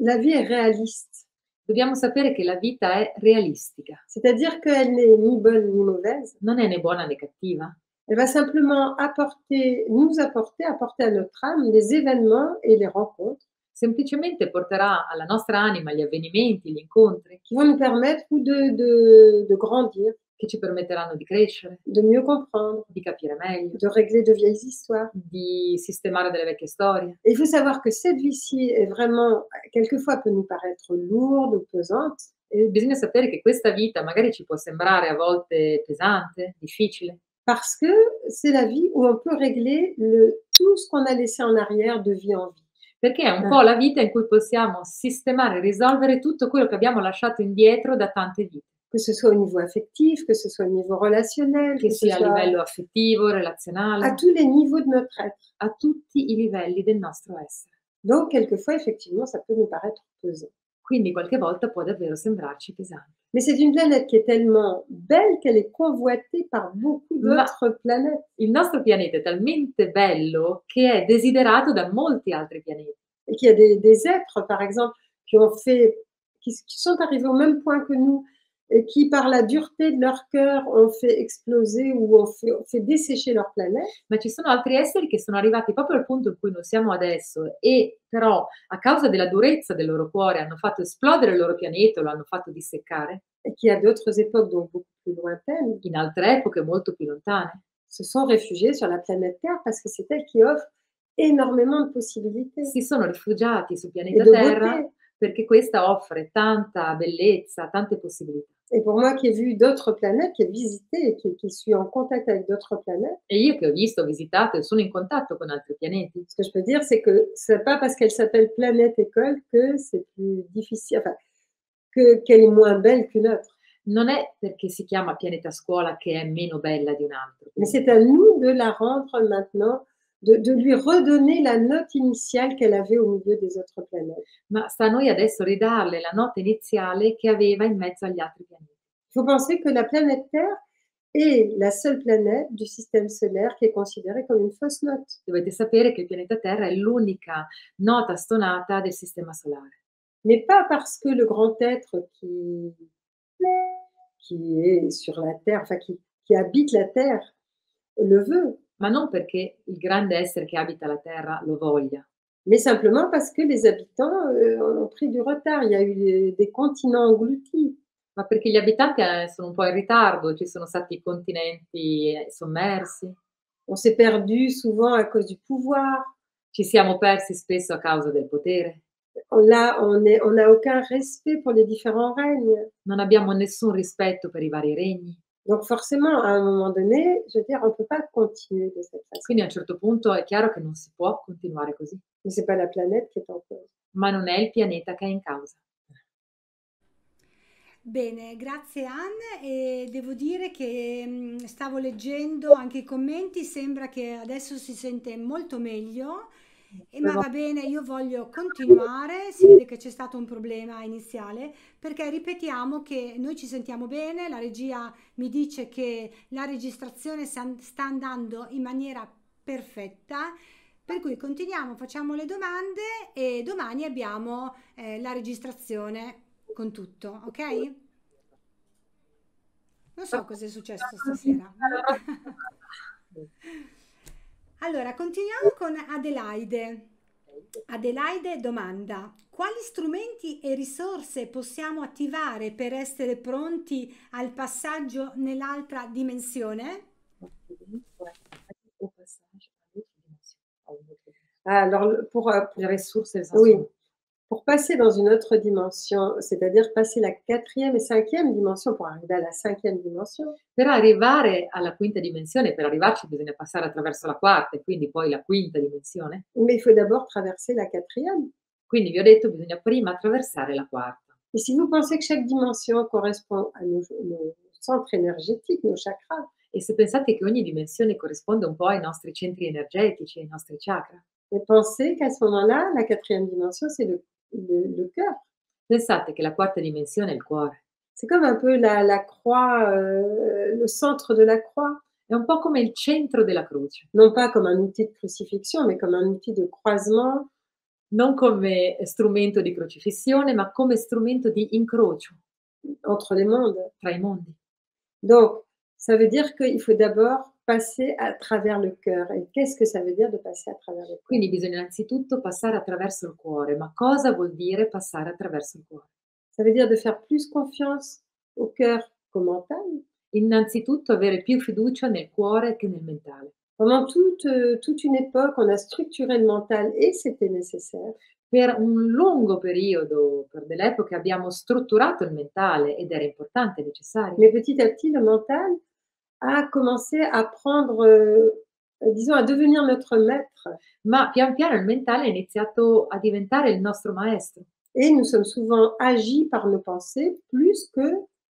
la vie est réaliste. Dobbiamo sapere che la vita è realistica, C'est-à-dire qu'elle n'est ni bonne ni mauvaise. non è né buona né cattiva, Elle va simplement apporter, nous apporter, apporter à notre âme les événements et les rencontres. Semplicemente porterà alla nostra anima gli avvenimenti, gli incontri qui vont nous permettre de, de, de grandir, che ci permetteranno di crescere, de mieux comprendre, di capire meglio, de régler de vieilles histoires. di sistemare delle vecchie storie. Et il faut savoir que cette vie-ci est vraiment, quelquefois, peut nous paraître lourde ou pesante, E bisogna sapere che questa vita magari ci può sembrare a volte pesante, difficile, parce que c'est la vie où on peut régler le, tout ce qu'on a laissé en arrière de vie en vie. perché è un Eh. po' la vita in cui possiamo sistemare risolvere tutto quello che abbiamo lasciato indietro da tante vite, Que ce soit au niveau affectif, que ce soit au niveau relationnel, che que ce sia a livello affettivo, à relazionale, tous les niveaux de notre être. a tutti i livelli del nostro essere. Donc, quelquefois, effectivement, ça peut nous paraître pesant. Quindi qualche volta può davvero sembrarci pesante. Mais c'est une planète qui est tellement belle qu'elle est convoitée par beaucoup Ma- d'autres planètes Il nostro pianeta è talmente bello che è desiderato da molti altri pianeti. et qu'il y a des, des êtres, par exemple, qui ont fait, qui, qui sont arrivés au même point que nous et qui, par la dureté de leur cœur, ont fait exploser ou ont fait, ont fait dessécher leur planète. Ma ci sono altri esseri che sono arrivati proprio al punto in cui noi siamo adesso e però a causa della durezza del loro cuore hanno fatto esplodere il loro pianeta lo hanno fatto disseccare et qui, à d'autres époques, donc beaucoup plus lointaines, in altre epoche molto più lontane. se sont réfugiés sur la planète Terre que c'est elle qui offre énormément de possibilités Si sono rifugiati sul et pianeta Terra beauté. perché questa offre tanta bellezza, tante possibilità. Et pour moi qui ai vu d'autres planètes, qui ai visité et qui, qui suis en contact avec d'autres planètes, E io che ho visto, visitato sono in contatto con altri pianeti, ce que je peux dire, c'est que c'est pas parce qu'elle s'appelle planète école que c'est plus difficile, enfin, que, qu'elle est moins belle qu'une autre. non è perché si chiama pianeta scuola che è meno bella di un altro. Mais c'est à nous de la rendre maintenant, de, de lui redonner la note initiale qu'elle avait au milieu des autres planètes. Ma sta a noi adesso ridarle la nota iniziale che aveva in mezzo agli altri pianeti. Il faut penser que la planète Terre est la seule planète du système solaire qui est considérée comme une fausse note. Dovete sapere che il pianeta Terra è l'unica nota stonata del sistema solare. Mais pas parce que le grand être qui, qui est sur la Terre, enfin qui, qui habite la Terre, le veut, Ma non perché il grande essere che abita la Terra lo voglia, mais simplement parce que les habitants euh, ont pris du retard. Il y a eu des, des continents engloutis. ma perché gli abitanti eh, sono un po' in ritardo, ci sono stati continenti eh, sommersi, On s'est perdu souvent à cause du pouvoir. ci siamo persi spesso a causa del potere, On n'a on aucun respect pour les différents règnes. non abbiamo nessun rispetto per i vari regni. Donc forcément, à un moment donné, je veux dire, on ne peut pas continuer de cette façon. Quindi a un certo punto è chiaro che non si può continuare così, Mais c'est pas la planète qui est en cause. ma non è il pianeta che è in causa. Bene, grazie Anne e devo dire che mh, stavo leggendo anche i commenti, sembra che adesso si sente molto meglio, e, ma va bene, io voglio continuare, si vede che c'è stato un problema iniziale, perché ripetiamo che noi ci sentiamo bene, la regia mi dice che la registrazione sta sta andando in maniera perfetta, per cui continuiamo, facciamo le domande e domani abbiamo eh, la registrazione con tutto, ok? Non so cosa è successo stasera. *laughs* *laughs* Allora, continuiamo con Adelaide. Adelaide domanda: quali strumenti e risorse possiamo attivare per essere pronti al passaggio nell'altra dimensione? Ah, Alors, le- pour, euh, Le ressources, elles Oui. sont- pour passer dans une autre dimension, c'est-à-dire passer la quatrième et cinquième dimension pour arriver à la cinquième dimension, Per arrivare alla quinta dimensione, per arrivarci bisogna passare attraverso la quarta e quindi poi la quinta dimensione. mais il faut d'abord traverser la quatrième. Quindi vi ho detto bisogna prima attraversare la quarta. Et si vous pensez que chaque dimension correspond à nos, nos centres énergétiques, nos chakras, E se pensate che ogni dimensione corrisponde un po' ai nostri centri energetici, ai nostri chakra, et pensez qu'à ce moment-là, la quatrième dimension, c'est le, le, le cœur. pensate che la quarta dimensione è il cuore. C'est comme un peu la, la croix, euh, le centre de la croix. È un po' come il centro della croce, non pas comme un outil de crucifixion, mais comme un outil de croisement non come strumento di crocifissione, ma come strumento di incrocio entre les mondes. tra i mondi. Donc, ça veut dire qu'il faut d'abord passer à travers le cœur. Et qu'est-ce que ça veut dire de passer à travers le cœur? Quindi bisogna innanzitutto passare attraverso il cuore. Ma cosa vuol dire passare attraverso il cuore? Ça veut dire de faire plus confiance au cœur qu'au mental? Innanzitutto avere più fiducia nel cuore che nel mentale. Pendant toute, euh, toute une époque, on a structuré le mental et c'était nécessaire. Per un lungo periodo, per delle epoche, abbiamo strutturato il mentale ed era importante e necessario. Mais petit à petit, le mental a commencé à prendre, euh, disons, à devenir notre maître. Ma pian piano il mentale ha iniziato a diventare il nostro maestro Et nous sommes souvent agis par nos pensées plus que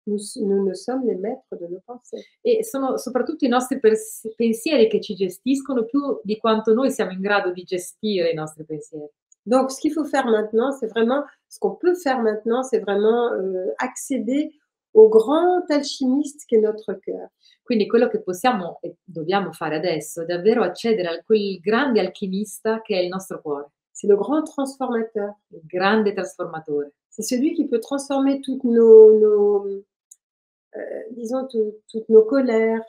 nous, nous ne sommes les maîtres de nos pensées. e sono soprattutto i nostri pensieri che ci gestiscono più di quanto noi siamo in grado di gestire i nostri pensieri. Donc, ce qu'il faut faire maintenant, c'est vraiment, ce qu'on peut faire maintenant, c'est vraiment euh, accéder au grand alchimiste qu'est notre cœur. Quindi quello che possiamo e dobbiamo fare adesso è davvero accedere a quel grande alchimista che è il nostro cuore, C'est le grand transformateur. il grande trasformatore. C'est celui qui peut transformer toutes nos, nos, euh, disons, tout- toutes nos colères,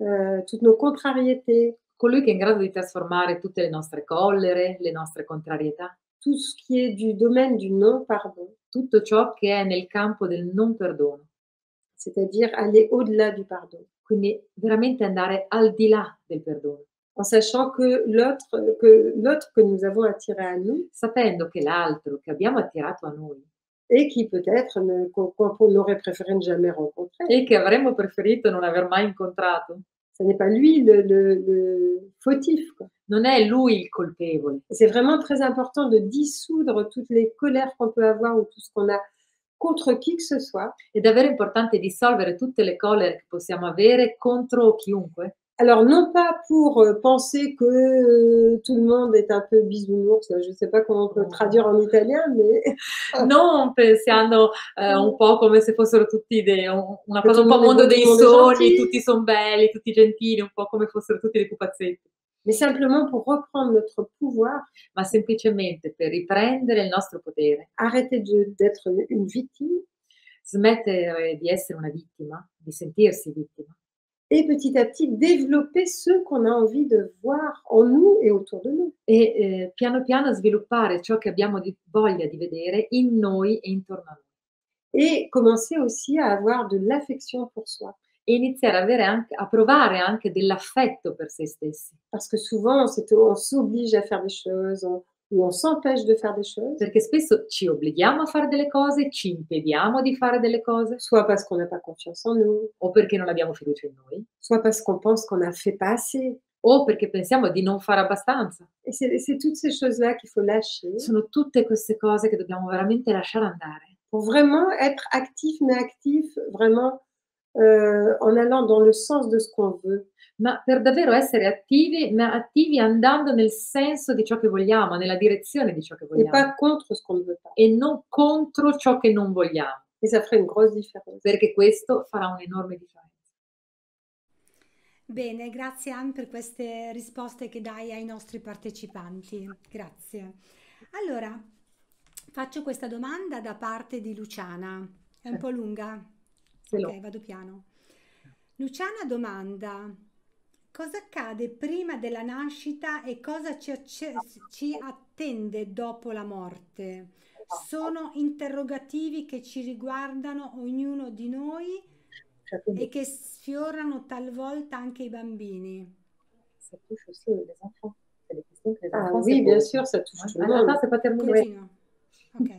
euh, toutes nos contrariétés, Colui che è in grado di trasformare tutte le nostre collere, le nostre contrarietà, tout ce qui est du domaine du non-pardon, tutto ciò che è nel campo del non perdono. c'est-à-dire aller au-delà du pardon, Quindi veramente andare al di là del perdono, en sachant que l'autre que, l'autre que nous avons attiré à nous sapendo che l'altro che abbiamo attirato a noi et qui peut-être qu'on qu'on aurait préféré ne jamais rencontrer. e che avremmo preferito non aver mai incontrato, Ce n'est pas lui le, le- le fautif. quoi. Non è lui il colpevole. C'est vraiment très important de dissoudre toutes les colères qu'on peut avoir ou tout ce qu'on a contre qui que ce soit. È davvero importante dissolvere tutte le collere che possiamo avere contro chiunque. Alors, non pas pour euh, penser que euh, tout le monde est un peu bisounours, je ne sais pas comment on peut traduire en italien, mais *laughs* Non pensando eh, un po' come se fossero tutti dei- un- una cosa un po' mondo dei sogni, tutti sono belli, tutti gentili, un po' come fossero tutti dei pupazzetti, mais simplement pour reprendre notre pouvoir, ma semplicemente per riprendere il nostro potere, arrêter d'être une, victime smettere di essere una vittima, di sentirsi vittima et petit à petit développer ce qu'on a envie de voir en nous et autour de nous. e eh, piano piano sviluppare ciò che abbiamo di- voglia di vedere in noi e intorno a noi. Et commencer aussi à avoir de l'affection pour soi. E iniziare a, avere anche, a provare anche dell'affetto per se stessi, Parce que souvent, on s'oblige à faire des choses, on- ou on s'empêche de faire des choses, perché spesso ci obblighiamo a fare delle cose, ci impediamo di fare delle cose, soit parce qu'on n'a pas confiance en nous, o perché non abbiamo fiducia in noi, soit parce qu'on pense qu'on n'a fait pas assez. o perché pensiamo di non fare abbastanza. Et c'est c'est toutes ces choses-là qu'il faut lâcher. Sono tutte queste cose che dobbiamo veramente lasciare andare. Pour vraiment être actif, mais actif vraiment euh, en allant dans le sens de ce qu'on veut. ma per davvero essere attivi, ma attivi andando nel senso di ciò che vogliamo, nella direzione di ciò che et vogliamo pas contre ce qu'on ne veut pas. e non contro ciò che non vogliamo, Et ça ferait une grosse différence. perché questo farà un'enorme differenza. Bene, grazie Anne per queste risposte che dai ai nostri partecipanti. Grazie. Allora, faccio questa domanda da parte di Luciana. È un po' lunga? Ok, vado piano. Luciana domanda: cosa accade prima della nascita e cosa ci, acce- ci attende dopo la morte? Sono interrogativi che ci riguardano ognuno di noi Cioè, e che sfiorano talvolta anche i bambini. Ah oui, se bien sûr, ça touche tout le Ah, monde. attends, c'est pas terminé. Ok.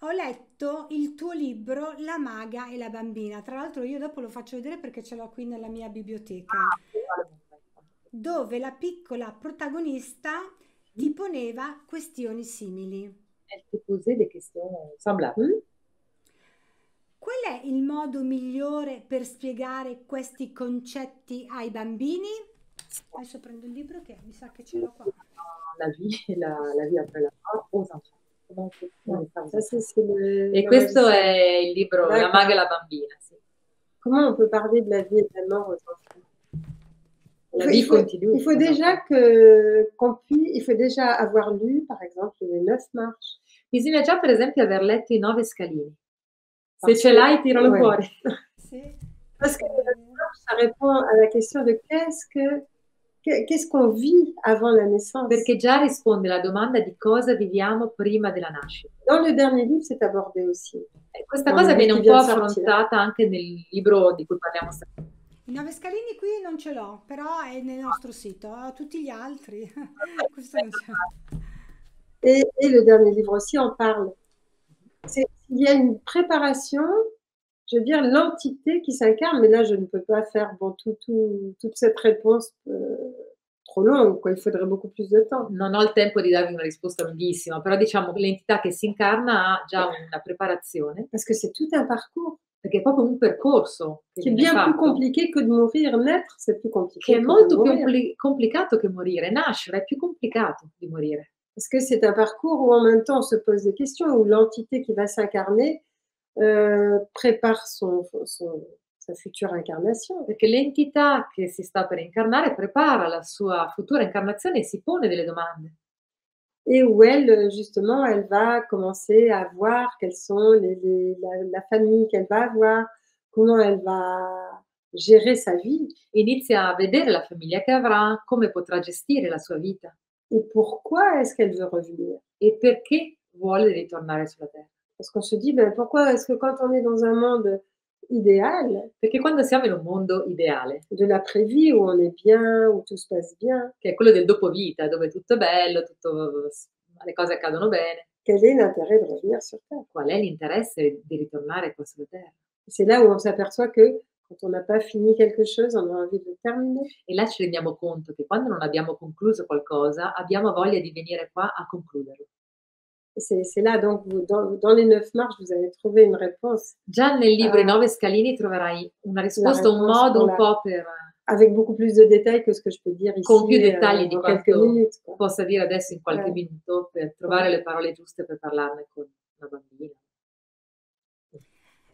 Ho letto il tuo libro La maga e la bambina. Tra l'altro io dopo lo faccio vedere perché ce l'ho qui nella mia biblioteca, dove la piccola protagonista ti poneva questioni simili. Hmm? Qual è il modo migliore per spiegare questi concetti ai bambini? Adesso prendo il libro che mi sa che ce l'ho qua. La vie, la, la vie après la mort aux enfants. Ça, c'est le. E le questo è il libro La D'accord. maga e la bambina. Sì. Comment on peut parler de la vie et de la mort aux enfants La Il vie faut- continue. Il faut déjà que qu'on puisse, il faut déjà avoir lu, par exemple, les neuf marches. Bisogna già, per esempio, aver letto i nove scalini. Se ce l'hai, tiralo ouais. fuori. *laughs* Sì. Parce que Eh, ça répond à la question de qu'est-ce que qu'est-ce qu'on vit avant la naissance. Perché già risponde alla domanda di cosa viviamo prima della nascita. Dans le dernier livre, c'est abordé aussi. E questa No, cosa viene un po' affrontata anche nel libro di cui parliamo stasera. I nove scalini qui non ce l'ho, però è nel nostro sito. Ho tutti gli altri. *laughs* Questo non c'è. Et, et le dernier livre aussi en parle. Il y a une préparation, je veux dire, l'entité qui s'incarne, mais là, je ne peux pas faire bon, tout, tout- toute cette réponse euh, trop longue, quoi. il faudrait beaucoup plus de temps. Non ho il tempo di darvi una risposta lunghissima, però diciamo che l'entità che si incarna ha già una preparazione, Parce que c'est tout un parcours perché è proprio un percorso che qui est viene bien plus fatto, compliqué que de mourir. Naître, c'est plus compliqué. che è molto più mourir. compli- complicato che morire. Nascere è più complicato di morire. Parce que c'est un parcours où en même temps on se pose des questions, où l'entité qui va s'incarner euh, prépare son, son- sa future incarnation. Perché l'entità che si sta per incarnare prepara la sua futura incarnazione e si pone delle domande. Et où elle, justement, elle va commencer à voir quelles sont les, les- la, la famille qu'elle va avoir, comment elle va gérer sa vie Inizia a vedere la famiglia che avrà, come potrà gestire la sua vita et pourquoi est-ce qu'elle veut revenir? e perché vuole ritornare sulla Terra. Parce qu'on se dit, ben, pourquoi est-ce que quand on est dans un monde idéal, Perché quando siamo in un mondo ideale, de l'après-vie, où on est bien, où tout se passe bien, che è quello del dopovita, dove tutto è bello, tutto, le cose accadono bene, quel est l'intérêt de revenir sur Terre? qual è l'interesse di ritornare qua sulla Terra? C'est là où on s'aperçoit que quand on n'a pas fini quelque chose, on a envie de le terminer. E là ci rendiamo conto che quando non abbiamo concluso qualcosa, abbiamo voglia di venire qua a concluderlo. C'est là, donc, vous, dans, dans les neuf marches, vous allez trouver une réponse Già nel libro I Ah. nove scalini troverai una risposta, un modo un la- po' per avec beaucoup plus de détails que ce que je peux dire ici Con più euh, dettagli di en quelques quanto minutes. possa dire adesso in qualche Eh. minuto per trovare le parole giuste per parlarne con una bambina.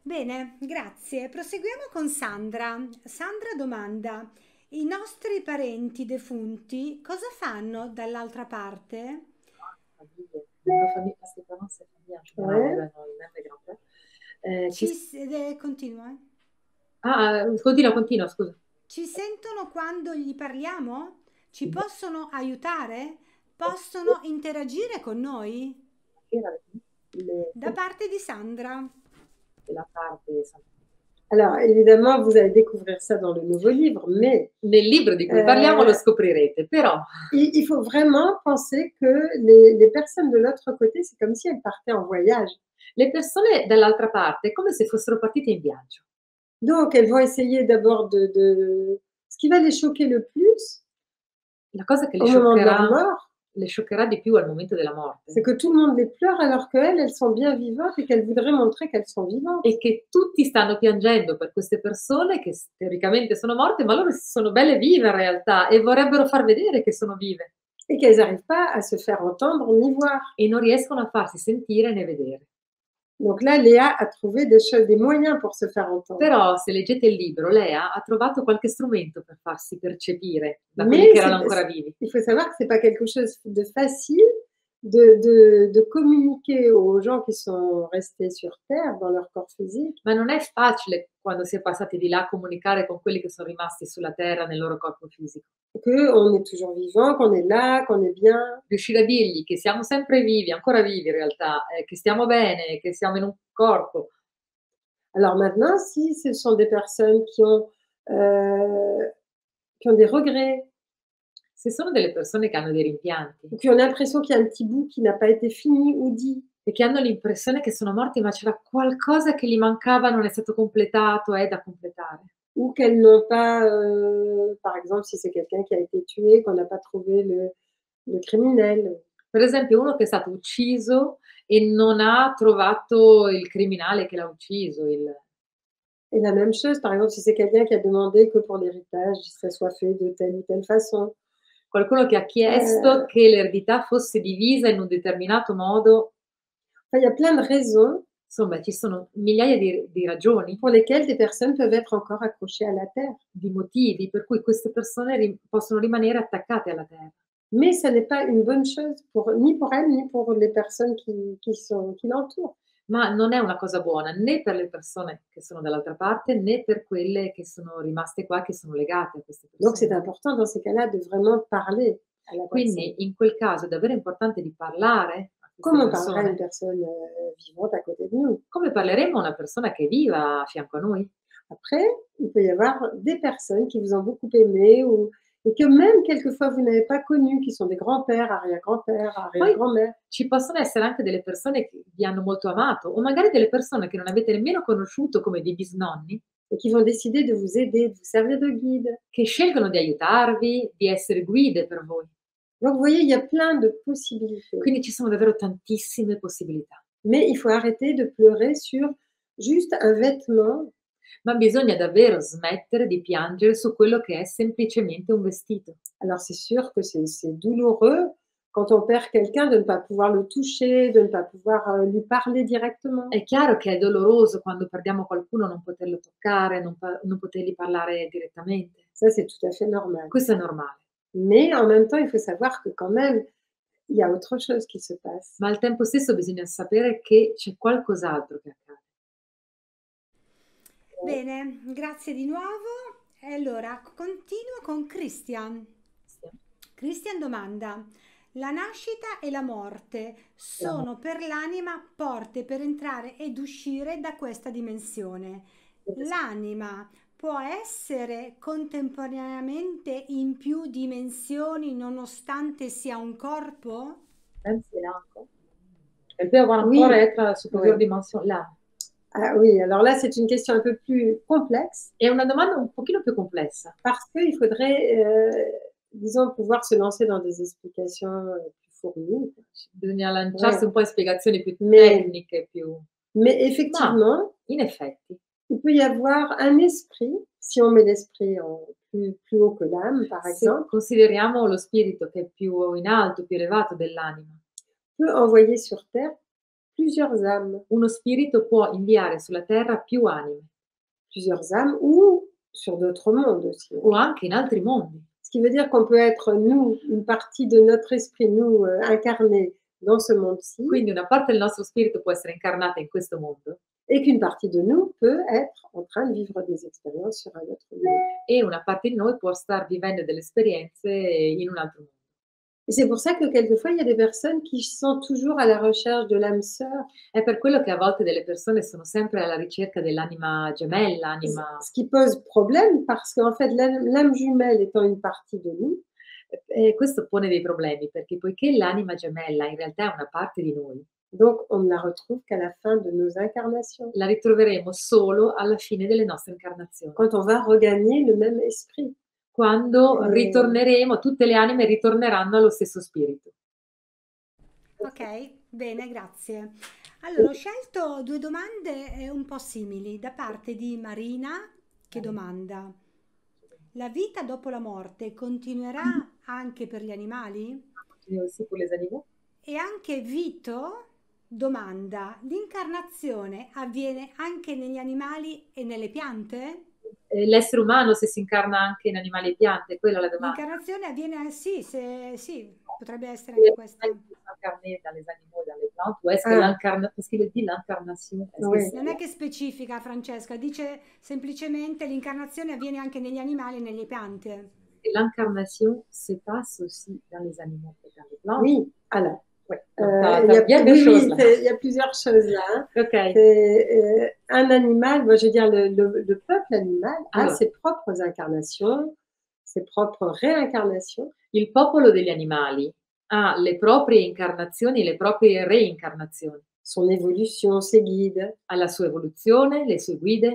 Bene, grazie. Proseguiamo con Sandra. Sandra domanda: i nostri parenti defunti cosa fanno dall'altra parte? Nos familles, parce que vraiment, c'est famille en général, Ouais. même grand-père. Eh, Ci, ci- eh, continua. eh. Ah, continua, continua, scusa. Ci sentono quando gli parliamo? Ci possono aiutare? Possono interagire con noi? Da parte di Sandra. la parte Alors, évidemment, vous allez découvrir ça dans le nouveau livre, mais Nel libro di cui Eh. parliamo lo scoprirete, però il, il faut vraiment penser que les, les personnes de l'autre côté, c'est comme si elles partaient en voyage. le persone dall'altra parte è come se fossero partite in viaggio. Donc, elles vont essayer d'abord de, de- Ce qui va les choquer le plus La cosa che le au moment de leur scioccherà, mort, le scioccherà di più al momento della morte c'est que tout le monde les pleure alors qu'elles, elles sont bien vivantes et qu'elles voudraient montrer qu'elles sont vivantes. è che tutti stanno piangendo per queste persone che teoricamente sono morte, ma loro sono belle vive in realtà e vorrebbero far vedere che sono vive Et qu'elles n'arrivent pas à se faire entendre ni voir. e non riescono a farsi sentire né vedere. Donc là, Léa a trouvé des choses, des moyens pour se faire entendre. Però se leggete il libro, Lea ha trovato qualche strumento per farsi percepire da quelli che erano ancora vivi. Il faut savoir que c'est pas quelque chose de facile de, de- de communiquer aux gens qui sont restés sur Terre dans leur corps physique Ma non è facile quando si è passati di là a comunicare con quelli che sono rimasti sulla terra nel loro corpo fisico. qu'on est toujours vivant, qu'on est là, qu'on est bien. Riuscire a dirgli che siamo sempre vivi, ancora vivi in realtà, eh, che stiamo bene, che siamo in un corpo. Alors maintenant, si ce sont des personnes qui ont, euh, qui ont des regrets, Se sono delle persone che hanno dei rimpianti qui ont l'impression qu'il y a un petit bout qui n'a pas été fini ou dit, e che hanno l'impressione che sono morti, ma c'era qualcosa che gli mancava, non è stato completato, è da completare. ou qu'elles n'ont pas, euh, par exemple, si c'est quelqu'un qui a été tué, qu'on n'a pas trouvé le, le criminel, Per esempio, uno che è stato ucciso e non ha trovato il criminale che l'ha ucciso, il- Et la même chose, par exemple, si c'est quelqu'un qui a demandé que pour l'héritage, ça soit fait de telle ou telle façon. qualcuno che ha chiesto Eh. che l'eredità fosse divisa in un determinato modo. Il y a plein de raisons Insomma, ci sono migliaia di, di ragioni, pour lesquelles des personnes peuvent être encore accrochées à la terre. di motivi per cui queste persone ri- possono rimanere attaccate alla terra. Mais ça n'est pas une bonne chose pour, ni pour elles, ni pour les personnes qui, qui, qui l'entourent. Ma non è una cosa buona né per le persone che sono dall'altra parte, né per quelle che sono rimaste qua, che sono legate a queste Donc c'est persone. important dans ces cas-là de vraiment parler. Quindi in quel caso è davvero importante di parlare Come une persone, personne euh, vivante à côté de nous? come parleremo a una persona che viva a fianco a noi? Après, il peut y avoir des personnes qui vous ont beaucoup aimé ou, et que même quelquefois vous n'avez pas connues, qui sont des grands-pères, arrière-grands-pères, arrière-grand-mères. Ci possono essere anche delle persone che vi hanno molto amato o magari delle persone che non avete nemmeno conosciuto come dei bisnonni, et qui vont décider de vous aider, de vous servir de guide. che scelgono di aiutarvi, di essere guide per voi. Donc vous voyez, il y a plein de possibilités. Quindi ci sono davvero tantissime possibilità. Mais il faut arrêter de pleurer sur juste un vêtement Ma bisogna davvero smettere di piangere su quello che è semplicemente un vestito. Alors c'est sûr que c'est douloureux quand on perd quelqu'un de ne pas pouvoir le toucher, de ne pas pouvoir euh, lui parler directement. È chiaro che è doloroso quando perdiamo qualcuno non poterlo toccare, non, pa- non potergli parlare direttamente. Ça, c'est tout à fait normal. Questo è normale. Mais en même temps, il faut savoir que quand même, il y a autre chose qui se passe. Ma al tempo stesso bisogna sapere che c'è qualcos'altro che accade. Bene, grazie di nuovo. E allora continuo con Christian. Christian domanda: La nascita e la morte sono per l'anima porte per entrare ed uscire da questa dimensione. L'anima può essere contemporaneamente in più dimensioni nonostante sia un corpo? Même si l'âme, elle peut avoir un Oui. corps et être à supérieure Oui. dimension, l'âme. Ah oui, alors là, c'est une question un peu plus complexe È una domanda un pochino più complessa, parce qu'il faudrait, euh, disons, pouvoir se lancer dans des explications plus fournies. bisogna lanciarsi Ouais. un po' spiegazioni più Mais- tecniche, più... Mais effectivement, In effetti, il peut y avoir un esprit, si on met l'esprit plus, plus haut que l'âme, par exemple, consideriamo lo spirito che è più in alto, più elevato dell'anima, peut envoyer sur Terre plusieurs âmes, uno spirito può inviare sulla terra più anime, plusieurs âmes ou sur d'autres mondes aussi. o anche in altri mondi. Ce qui veut dire qu'on peut être, nous, une partie de notre esprit, nous, euh, incarnés dans ce monde-ci, Quindi una parte del nostro spirito può essere incarnata in questo mondo et qu'une partie de nous peut être en train de vivre des expériences sur un autre monde. e una parte di noi può star vivendo delle esperienze in un altro mondo. Et c'est pour ça que quelquefois, il y a des personnes qui sont toujours à la recherche de l'âme sœur, È per quello che a volte delle persone sono sempre alla ricerca dell'anima gemella, anima... ce qui pose problème parce qu'en fait, l'âme jumelle étant une partie de nous, E questo pone dei problemi perché poiché l'anima gemella in realtà è una parte di noi, donc on ne la retrouve qu'à la fin de nos incarnations, la ritroveremo solo alla fine delle nostre incarnazioni. quand on va regagner le même esprit. Quando Eh. ritorneremo, tutte le anime ritorneranno allo stesso spirito. Ok, bene, grazie. Allora, ho scelto due domande eh, un po' simili da parte di Marina che domanda: La vita dopo la morte continuerà anche per gli animali? Aussi pour les animaux. E anche Vito domanda: L'incarnazione avviene anche negli animali e nelle piante? Eh, L'essere umano se si incarna anche in animali e piante, quella è la domanda. L'incarnazione avviene, sì, se- sì, potrebbe essere anche questa. Incarné dans les plantes, ou est-ce que Ah. c'est- Non è che specifica, Francesca, dice semplicemente l'incarnazione avviene anche negli animali e nelle piante. Et l'incarnation se passe aussi dans les animaux et dans les plantes. Oui, alors, Euh, il, y a, bien des oui, choses oui, là. c'est- il y a plusieurs choses là. hein. Euh, un animal, moi je veux dire, le, le- le peuple animal a Alors. ses propres incarnations, ses propres réincarnations, Il popolo degli animali ha le proprie incarnazioni, le proprie reincarnazioni, son évolution, ses guides. ha la sua evoluzione, le sue guide,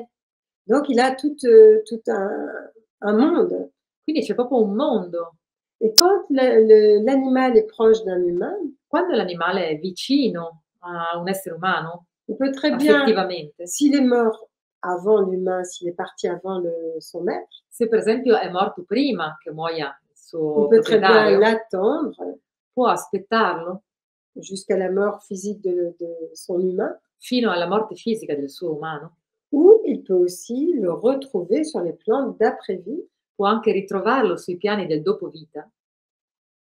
Donc il a tout, euh, tout un, un monde. quindi c'è proprio un mondo. Et quand l'animal est proche d'un humain, Quando l'animale è vicino a un essere umano, il peut très bien, affettivamente, s'il est mort avant l'humain, s'il est parti avant le- son maître, se per esempio è morto prima che muoia il il suo peut très bien proprietario, l'attendre può aspettarlo jusqu'à la mort physique de, de son humain, fino alla morte fisica del suo umano, ou il peut aussi le retrouver sur les plans d'après-vie. Può anche ritrovarlo sui piani del dopo vita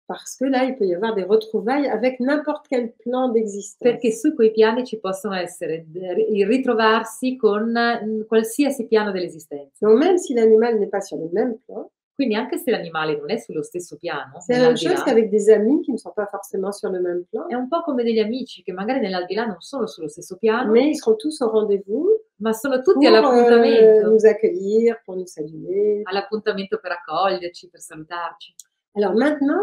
Parce que là, il peut y avoir des retrouvailles avec n'importe quel plan d'existence. perché su quei piani ci possono essere d- il ritrovarsi con mm, qualsiasi piano dell'esistenza. Donc même si l'animal n'est pas sur le même plan, Quindi anche se l'animale non è sullo stesso piano, c'est la même chose qu'avec des amis qui ne sont pas forcément sur le même plan, è un po' come degli amici che magari nell'aldilà non sono sullo stesso piano, mais ils seront tous au rendez-vous ma sono tutti euh, all'appuntamento, nous accueillir, pour nous saluer. all'appuntamento per accoglierci, per salutarci. Alors maintenant,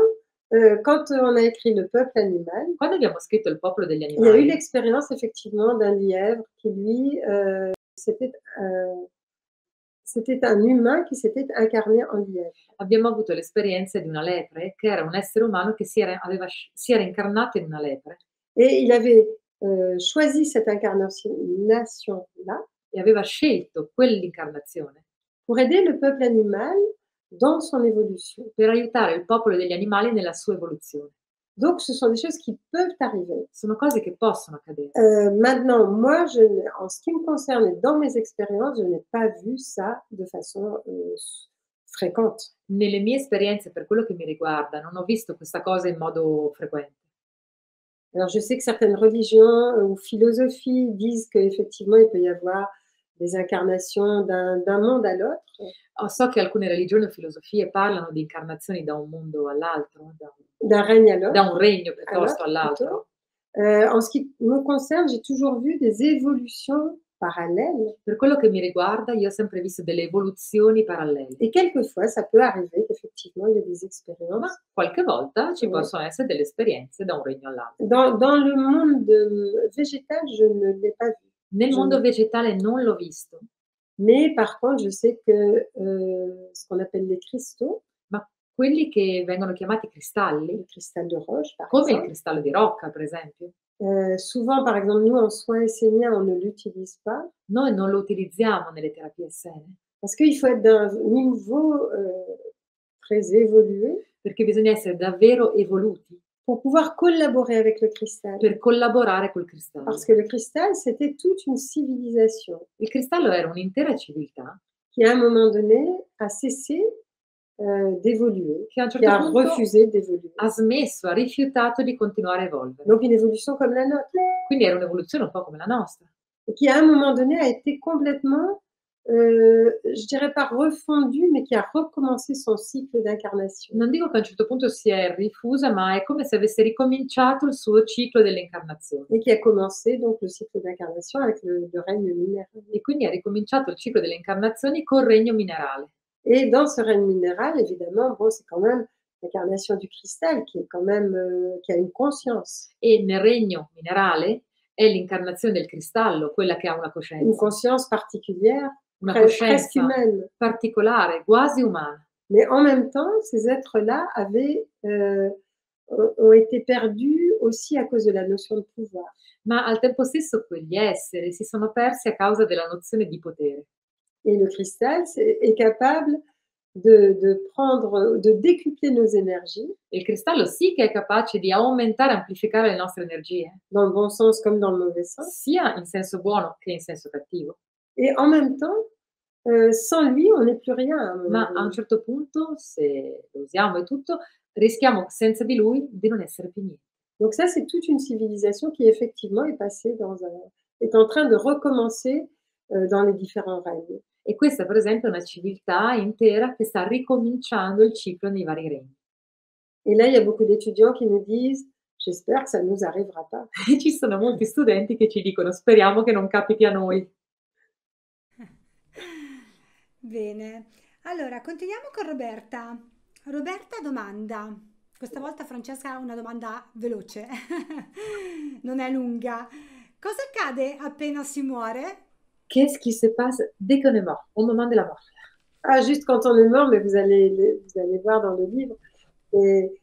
euh, quand on a écrit Le peuple animal, Quando abbiamo scritto Il popolo degli il y a eu l'expérience effectivement d'un lièvre qui, lui, euh, c'était euh, c'était un humain qui s'était incarné en lièvre. abbiamo avuto l'esperienza di una lepre che era un essere umano che si era, aveva, si era incarnato in una lepre Et il avait euh, choisi cette incarnation-là e aveva scelto quell'incarnazione pour aider le peuple animal dans son évolution. per aiutare il popolo degli animali nella sua evoluzione. Donc, ce sont des choses qui peuvent arriver. Sono cose che possono accadere. Euh, maintenant, moi, je, en ce qui me concerne et dans mes expériences, je n'ai pas vu ça de façon euh, fréquente. Nelle mie esperienze, per quello che mi riguarda, non ho visto questa cosa in modo frequente. Alors, je sais que certaines religions euh, ou philosophies disent qu'effectivement, il peut y avoir des incarnations d'un monde à l'autre. Oh, So che alcune religioni o filosofie parlano di incarnazioni da un mondo all'altro, da, d'un règne à l'autre. da un regno piuttosto all'altro. Euh, en ce qui me concerne, j'ai toujours vu des évolutions parallèles Per quello che mi riguarda, io ho sempre visto delle evoluzioni parallele. et quelquefois, ça peut arriver qu'effectivement, il y a des expériences. Ma qualche volta ci Sì. possono essere delle esperienze da un regno all'altro. Dans, dans le monde euh, végétal, je ne l'ai pas vu. Nel mondo vegetale non l'ho visto, Mais par contre, je sais que euh, ce qu'on appelle les cristaux, ma quelli che vengono chiamati cristalli, le cristal de roche, par come il exemple, cristallo di rocca, per esempio, euh, souvent, par exemple, nous, en soins esséniens, on ne l'utilise pas. Noi non lo utilizziamo nelle terapie essene. Parce qu'il faut être d'un niveau euh, très évolué. Perché bisogna essere davvero evoluti pour pouvoir collaborer avec le cristal. per collaborare col cristallo. Parce que le cristal, c'était toute une civilisation Il cristallo era un'intera civiltà qui, à un moment donné, a cessé euh, d'évoluer, che a un qui certo a punto refusé d'évoluer. ha smesso, ha rifiutato di continuare a evolvere. Donc une évolution comme la nôtre, Quindi era un'evoluzione un po' come la nostra, et qui, à un moment donné, a été complètement, euh, je dirais pas refondue, mais qui a recommencé son cycle d'incarnation. Non dico che a un certo punto si è rifusa, ma è come se avesse ricominciato il suo ciclo delle incarnazioni. Et qui a commencé donc le cycle d'incarnation avec le, le règne minéral. E quindi ha ricominciato il ciclo delle incarnazioni col regno minerale. Et dans ce règne minéral, évidemment, bon, c'est quand même l'incarnation du cristal qui est quand même, euh, qui a une conscience. E nel regno minerale è l'incarnazione del cristallo, quella che ha una Une coscienza, conscience particulière, una pre- presque humaine. particolare, quasi umana. Mais en même temps, ces êtres-là avaient, euh, ont été perdus aussi à cause de la notion de pouvoir. Ma al tempo stesso quegli esseri si sono persi a causa della nozione di potere. Et le cristal est capable de, de prendre, de décupler nos énergies, Il cristallo sì che è capace di aumentare e amplificare le nostre energie, dans le bon sens comme dans le mauvais sens. sia in senso buono che in senso cattivo. Et en même temps, euh, sans lui, on n'est plus rien. à un moment Ma a un certo punto, se lo usiamo e tutto, rischiamo senza di lui di non essere più niente. Donc ça, c'est toute une civilisation qui effectivement est passée dans un, est en train de recommencer euh, dans les différents règnes. E questa, per esempio, è una civiltà intera che sta ricominciando il ciclo nei vari regni. Et là, il y a beaucoup d'étudiants qui nous disent, j'espère que ça ne nous arrivera pas. E *laughs* ci sono molti studenti che ci dicono speriamo che non capiti a noi. Bene, allora continuiamo con Roberta. Roberta domanda, questa volta Francesca ha una domanda veloce, *laughs* non è lunga. Cosa accade appena si muore? Qu'est-ce qui se passe dès qu'on est mort, au moment de la mort Ah, juste quand on est mort, mais vous allez, le- vous allez voir dans le livre. Et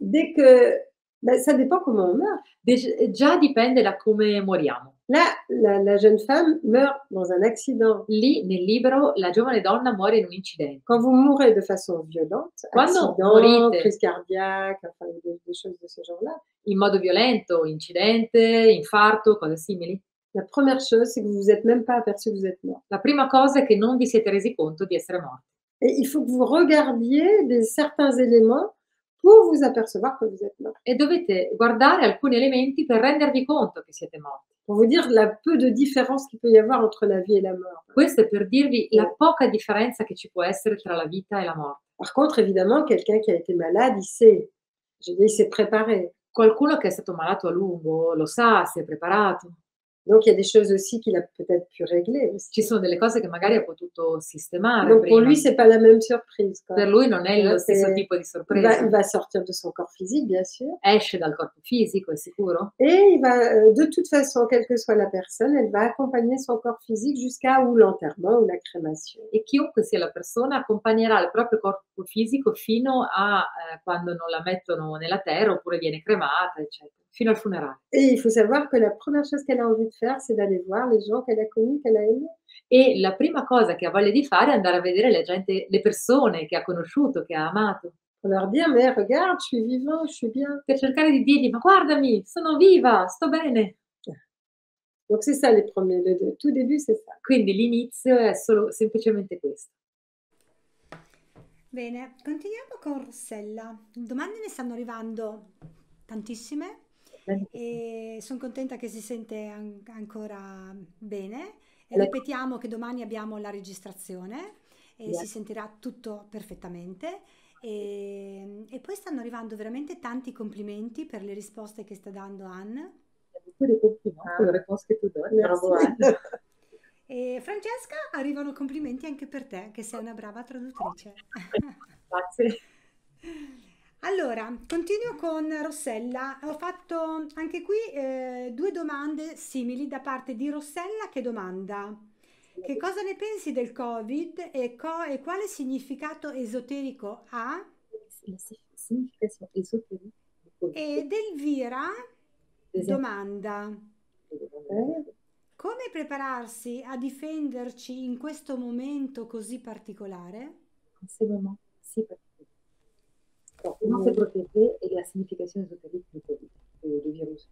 dès que, ben, ça dépend comment on meurt. De- già dipende da come moriamo. Là, la, la jeune femme meurt dans un accident. Lì nel libro la giovane donna muore in un incidente. Quand vous mourrez de façon violente, Quando accident, morite- crise cardiaque, enfin des, des choses de ce genre-là, in modo violento, incidente, infarto, cose simili. la première chose, c'est que vous vous êtes même pas aperçu que vous êtes mort. La prima cosa è che non vi siete resi conto di essere morti. Et il faut que vous regardiez des, certains éléments pour vous apercevoir que vous êtes mort. E dovete guardare alcuni elementi per rendervi conto che siete morti. Pour vous dire la peu de différence qu'il peut y avoir entre la vie et la mort. Questo è per dirvi la poca differenza che ci può essere tra la vita e la morte. Par contre, évidemment, quelqu'un qui a été malade, il sait. Je dire, il s'est préparé. Qualcuno che è stato malato a lungo lo sa, si è preparato. Donc, il y a des choses aussi qu'il a peut-être pu régler. Ci sono delle cose che magari ha potuto sistemare Donc, pour lui, c'est pas la même surprise. quoi. Per lui non è lo stesso tipo di Il va, sorpresa. il va sortir de son corps physique, bien sûr. Esce dal corpo fisico, è sicuro? Et il va, euh, de toute façon, quelle que soit la personne, elle va accompagner son corps physique jusqu'à ou l'enterrement ou la crémation. E chiunque sia la persona accompagnerà il proprio corpo fisico fino a eh, quando non la mettono nella terra oppure viene cremata, eccetera, fino al funerale. Et il faut savoir que la première chose qu'elle a envie de faire, c'est d'aller voir les gens qu'elle a connus, qu'elle a aimés. E la prima cosa che ha voglia di fare è andare a vedere le, gente, le persone che ha conosciuto, che ha amato, Pour leur dire, mais regarde, je suis vivant, je suis bien. per cercare di dirgli: Ma guardami, sono viva, sto bene. Donc c'est ça les premiers, le, le tout début, c'est ça. Quindi l'inizio è solo semplicemente questo. Bene, continuiamo con Rossella. Domande ne stanno arrivando tantissime e sono contenta che si sente an- ancora bene. E ripetiamo che domani abbiamo la registrazione e si Grazie. sentirà tutto perfettamente. E, e poi stanno arrivando veramente tanti complimenti per le risposte che sta dando Anne. Pure complimenti Ah. *laughs* E Francesca, arrivano complimenti anche per te, che sei una brava traduttrice. Grazie. *laughs* Allora, continuo con Rossella. Ho fatto anche qui eh, due domande simili da parte di Rossella che domanda: Che cosa ne pensi del Covid e, co- e quale significato esoterico ha? Ed Elvira esempio, domanda: Eh, Come prepararsi a difenderci in questo momento così particolare? moment si particulier. Alors, comment se protéger et la signification ésotérique du Covid, du, virus.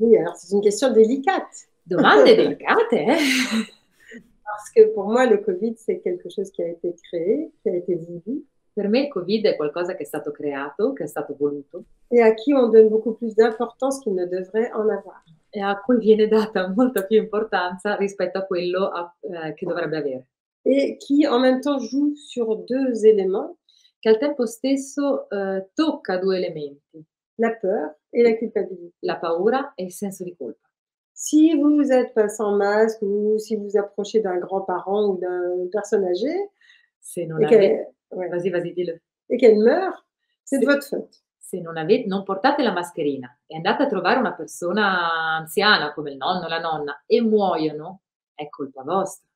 Oui, alors c'est une question délicate. Domande delicate, eh? *laughs* Parce que pour moi, le Covid, c'est quelque chose qui a été créé, qui a été voulu, Per me il Covid è qualcosa che è stato creato, che è stato voluto et à qui on donne beaucoup plus d'importance qu'il ne devrait en avoir. e a cui viene data molta più importanza rispetto a quello a- eh, che dovrebbe avere, Et qui, en même temps, joue sur deux éléments, che al tempo stesso eh, tocca due elementi, la peur et la culpabilité. la paura e il senso di colpa. Si vous êtes pas sans masque ou si vous approchez d'un grand-parent ou d'une personne âgée Se non, et ave- qu'elle ouais, Vas-y, vas-y, dillo. et qu'elle meurt, c'est de votre faute. Se non, ave- non portate la mascherina e andate a trovare una persona anziana come il nonno o la nonna e muoiono, è colpa vostra.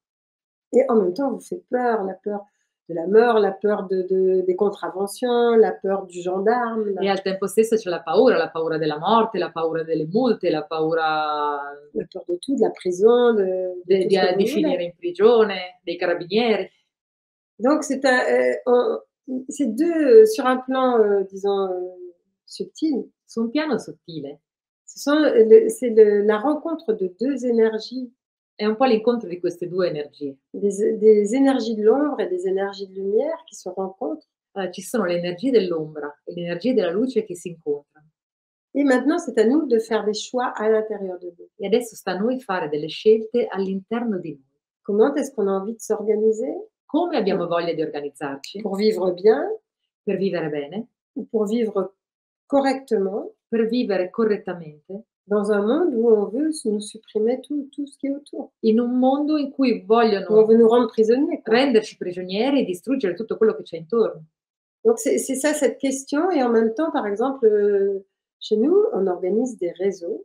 Et en même temps, vous faites peur, la peur de la mort, la peur de, de- des contraventions, la peur du gendarme, E la, al tempo stesso c'è la paura, la paura della morte, la paura delle multe, la paura la peur de tout, de la prison, de, de de- di, que di finire in prigione, dei carabinieri. Donc, c'est euh, deux, euh, sur un plan, euh, disons, euh, subtil, Su un piano sottile. C'est la rencontre de deux énergies, è un po' l'incontro di queste due energie. des, des énergies de l'ombre et des énergies de lumière qui se rencontrent. Eh, ci sono le energie dell'ombra e le energie della luce che si incontrano. Et maintenant, c'est à nous de faire des choix à l'intérieur de nous. E adesso sta a noi fare delle scelte all'interno di noi. Comment est-ce qu'on a envie de s'organiser Come abbiamo voglia di organizzarci pour vivre bien per vivere bene, ou pour vivre correctement per vivere correttamente, dans un monde où on veut nous supprimer tout, tout ce qui est autour, in un mondo in cui vogliono renderci prigionieri e distruggere tutto quello che c'è intorno. Donc c'est ça cette question. Et en même temps, par exemple, euh, chez nous, on organise des réseaux.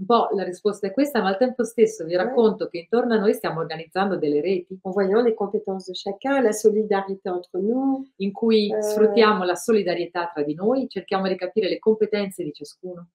Un po' la risposta è questa, ma al tempo stesso vi racconto che intorno a noi stiamo organizzando delle reti. En voyant les compétences de chacun, la solidarité entre nous, in cui Eh. sfruttiamo la solidarietà tra di noi, cerchiamo di capire le competenze di ciascuno,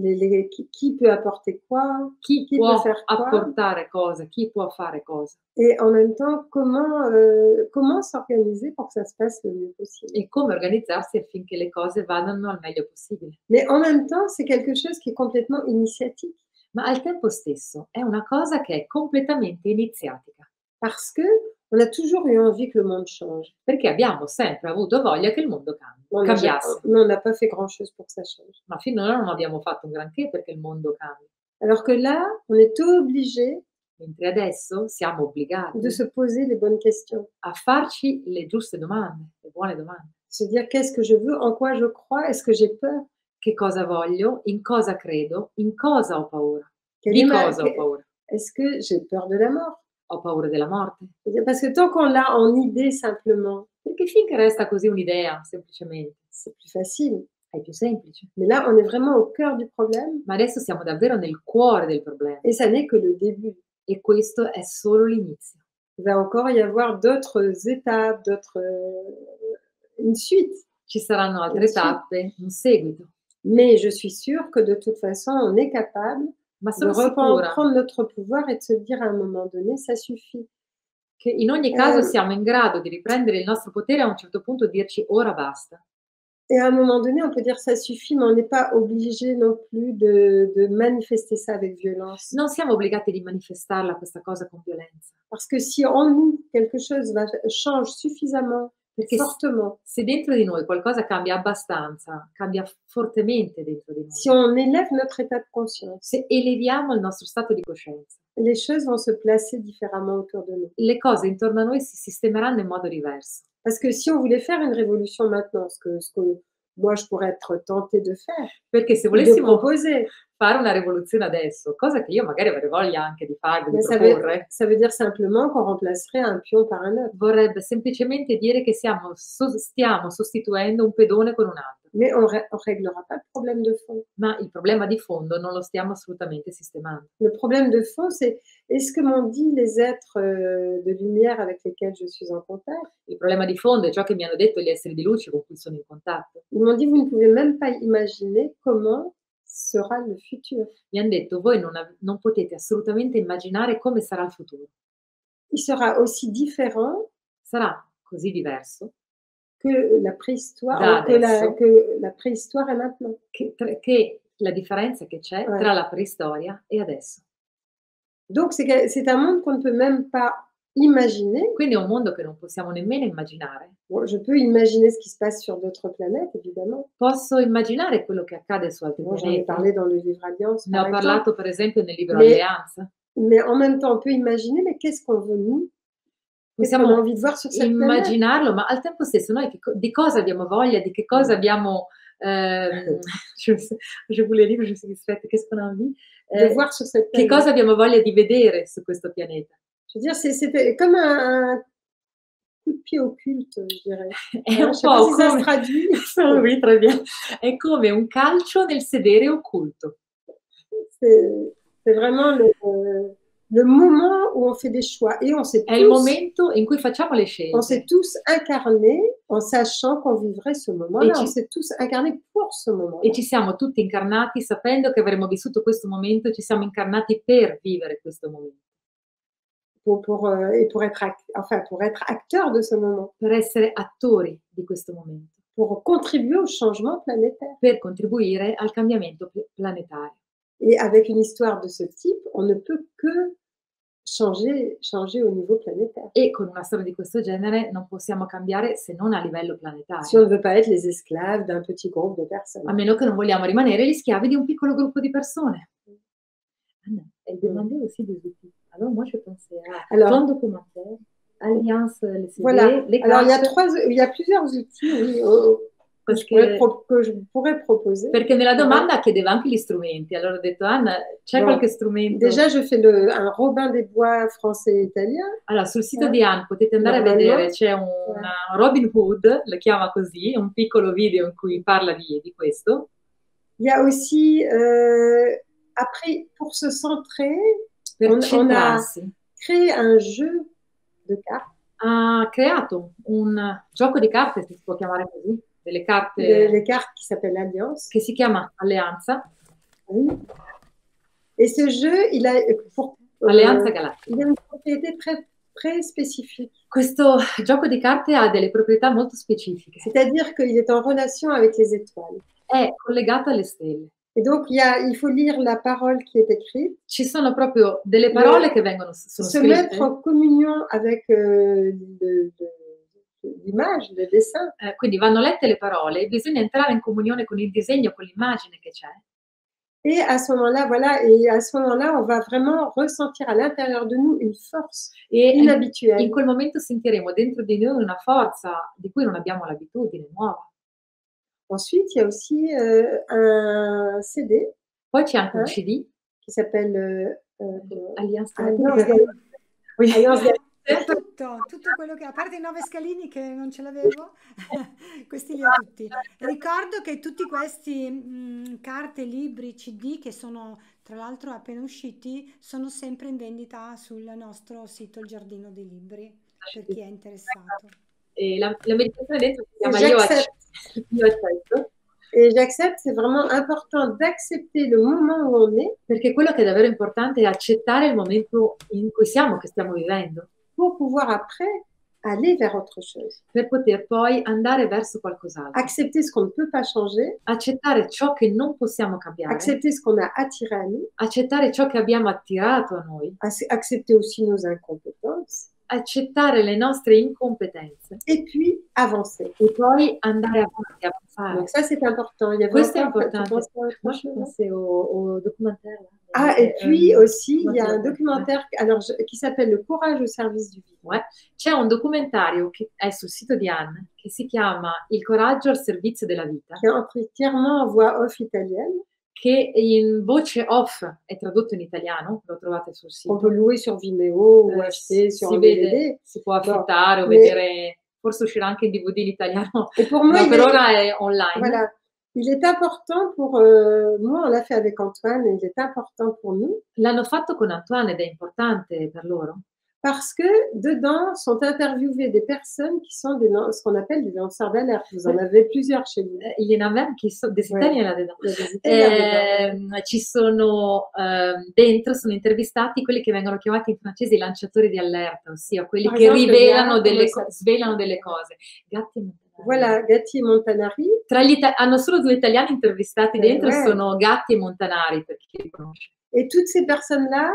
les, les- qui, qui peut apporter quoi, chi Chi può può fare qua? apportare cosa, chi può fare cosa et en même temps, comment, euh, comment s'organiser pour que ça se passe le mieux possible? e come organizzarsi affinché le cose vadano al meglio possibile. Mais en même temps, c'est quelque chose qui est complètement initiatique Ma al tempo stesso è una cosa che è completamente iniziatica, parce que On a toujours eu envie que le monde change. Perché abbiamo sempre avuto voglia che il mondo cambi, cambiasse. mais on n'a pas fait grand-chose pour que ça change. Ma finora non abbiamo fatto un granché perché il mondo cambi. Alors que là, on est obligé Mentre adesso siamo obbligati de se poser les bonnes questions. a farci le giuste domande, le buone domande. Se dire qu'est-ce que je veux, en quoi je crois, est-ce que j'ai peur? Che cosa voglio? In cosa credo? In cosa ho paura? Quelle Di est ma- cosa ho paura? Est-ce que j'ai peur de la mort? Ho paura della morte? Que tant qu'on l'a en idée simplement, Perché finché resta così un'idea, semplicemente, c'est plus facile. è più semplice. Mais là, on est vraiment au cœur du problème Ma adesso siamo davvero nel cuore del problema et ça n'est que le début. e questo è solo l'inizio. Il va encore y avoir d'autres étapes, d'autres, euh, une suite. Ci saranno altre tappe, un seguito, Mais je suis sûre que de toute façon, on est capable de reprendre notre pouvoir et de se dire à un moment donné, ça suffit. che in ogni caso Eh. siamo in grado di riprendere il nostro potere e a un certo punto dirci ora basta. Et à un moment donné, on peut dire ça suffit, mais on n'est pas obligé non plus de, de manifester ça avec violence. Non siamo obbligati di manifestarla questa cosa con violenza, Parce que si en nous, quelque chose va, change suffisamment, perché fortement, se dentro di noi qualcosa cambia abbastanza, cambia fortemente dentro di noi, si on élève notre état de conscience, se eleviamo il nostro stato di coscienza, les choses vont se placer différemment autour de nous. le cose intorno a noi si sistemeranno in modo diverso. Parce que si on voulait faire une révolution maintenant, ce que, ce que moi je pourrais être tentée de faire, Perché se volessimo proposer, fare una rivoluzione adesso, cosa che io magari avrei voglia anche di fare, di ça veut, proporre, ça veut dire simplement qu'on remplacerait un pion par un autre. vorrebbe semplicemente dire che siamo, stiamo sostituendo un pedone con un altro, Mais on ne réglera pas le problème de fond. ma il problema di fondo non lo stiamo assolutamente sistemando. Le problème de fond, c'est est-ce que m'ont dit les êtres euh, de lumière avec lesquels je suis en contact Il problema di fondo è ciò che mi hanno detto gli esseri di luce con cui sono in contatto. Ils m'ont dit vous ne pouvez même pas imaginer comment sera le futur. Mi hanno detto voi non, non potete assolutamente immaginare come sarà il futuro. Il sera aussi différent Sarà così diverso que la euh, que, la, adesso. que la préhistoire et maintenant. che, che la differenza che c'è Eh. tra la preistoria e adesso. Donc c'est un monde qu'on ne peut même pas imaginer. Quindi è un mondo che non possiamo nemmeno immaginare. Bon, je peux imaginer ce qui se passe sur d'autres planètes, évidemment. Posso immaginare quello che accade su altri Bon, J'en ai parlé dans le livre Alliance. Ne ho parlato per esempio nel libro Mais- Alleanza. Mais en même temps, on peut imaginer, mais qu'est-ce qu'on veut nous? Qu'est-ce qu'on a envie de voir sur cette planète? immaginarlo, ma al tempo stesso noi che di cosa abbiamo voglia, di che cosa abbiamo... ehm, *laughs* je, je voulais dire, je suis distraite, qu'est-ce qu'on a envie? de Eh, voir sur cette che planète cosa abbiamo voglia di vedere su questo pianeta? Je veux dire, c'est comme un, un coup de pied occulte, je dirais. *laughs* È Hein, un pas po' come... traduit. *laughs* Oui, très bien. È come un calcio nel sedere occulto. C'est vraiment le, le moment où on fait des choix et on s'est È il tous, momento in cui facciamo le on s'est scelte tous incarnés en sachant qu'on vivrait ce moment-là. Tu- On s'est tous incarnés pour ce moment-là. e ci siamo tutti incarnati sapendo che avremmo vissuto questo momento, ci siamo incarnati per vivere questo momento, Pour, pour, euh, et pour être, enfin, pour être acteur de ce moment, per essere attori di questo momento, pour contribuer au changement planétaire. per contribuire al cambiamento pl- planetario. Et avec une histoire de ce type, on ne peut que changer, changer au niveau planétaire. E con una storia di questo genere non possiamo cambiare se non a livello Si on planetario, ne veut pas être les esclaves d'un petit groupe de personnes. a meno che non vogliamo rimanere gli schiavi di un piccolo gruppo di persone. Anna, elle demandait aussi des outils. Alors moi je pensais à Alors, plan documentaire, alliance voilà. les Alors, il y a trois, il y a plusieurs outils oui, oh, que, je pourrais que- je pourrais proposer. Perché nella domanda chiedeva anche gli strumenti, allora ho detto Anna, c'è No. qualche strumento? Déjà, je fais le, un Robin des Bois français et italien. Allora, sul sito Eh. di Anne potete andare a Normalmente. vedere, c'è un Robin Hood, la chiama così, un piccolo video in cui parla di, di questo. Il y a aussi, euh, après, pour se centrer, On- on a- créer un jeu de cartes, ha creato un gioco di carte, si può chiamare così, delle carte les cartes qui s'appelle Alliance. che si chiama Alleanza, Oui. Et ce jeu, il a, pour, euh, Alleanza Galattica. il a une propriété très spécifique. Questo gioco di carte ha delle proprietà molto specifiche, C'est-à-dire qu'il est en relation avec les étoiles. è collegato alle stelle Et donc, il, a, il faut lire la parole qui est écrite, Ci sono proprio delle parole che vengono sono se scritte mettre en communion avec euh, le- le- l'image, le dessin, Eh, quindi vanno lette le parole e bisogna entrare in comunione con il disegno, con l'immagine che c'è. et à ce moment-là, voilà, et à ce moment-là, on va vraiment ressentir à l'intérieur de nous une force E in inhabituelle. quel momento sentiremo dentro di noi una forza di cui non abbiamo l'abitudine, nuova? Ensuite, il y a aussi euh, un CD Poi c'è anche un Eh? CD, qui s'appelle euh, euh, Alliance. Oui, Alliance Galactica. Tutto, tutto quello che, a parte i nove scalini che non ce l'avevo, *laughs* questi li ho tutti. Ricordo che tutti questi mh, carte, libri, CD che sono tra l'altro appena usciti, sono sempre in vendita sul nostro sito Il Giardino dei Libri, per chi è interessato. E la, la meditazione dentro si chiama Io Io accetto. Et j'accepte, c'est vraiment important d'accepter le moment où on est Perché quello che è davvero importante è accettare il momento in cui siamo, che stiamo vivendo, pour pouvoir après aller vers autre chose. per poter poi andare verso qualcos'altro. Accepter ce qu'on ne peut pas changer, Accettare ciò che non possiamo cambiare, accepter ce qu'on a attiré à nous, accettare ciò che abbiamo attirato a noi, ac- accepter aussi nos incompétences, accettare le nostre incompetenze et puis avancer. e poi andare avanti, avanzare. Donc ça, c'est important. Il y avait Questo è importante. Moi, je pensais au, au documentaire. là. Ah, Euh, et puis euh, aussi, il y a un ouais. documentaire alors, je- qui s'appelle Le courage au service du vivant. Ouais. C'è un documentario che è sul sito di Anne che si chiama Il coraggio al servizio della vita, qui est entièrement en voix off italienne. Che in voce off è tradotto in italiano, lo trovate sul sito. peut louer sur Vimeo Eh, si sur un vede, DVD. si può affittare o mais- vedere, forse uscirà anche in DVD l'italiano, Et pour moi, il per est, ora è online. voilà, il est important pour euh, moi, on l'a fait avec Antoine, il est important pour nous L'hanno fatto con Antoine ed è importante per loro parce que dedans sont interviewées des personnes qui sont des, ce qu'on appelle des lanceurs d'alerte. Vous en avez plusieurs chez vous. Eh, Il y en a même qui sono, des Italiens dedans. Ehm, ci sono ehm, dentro, sono intervistati quelli che vengono chiamati in francese i lanciatori di allerta, ossia quelli che rivelano delle co- svelano delle cose. Gatti e Montanari. Voilà, Gatti et Montanari. Tra gli ita- hanno solo due italiani intervistati Eh, dentro, ouais. sono Gatti e Montanari, per chi li conosce. Et toutes ces personnes-là,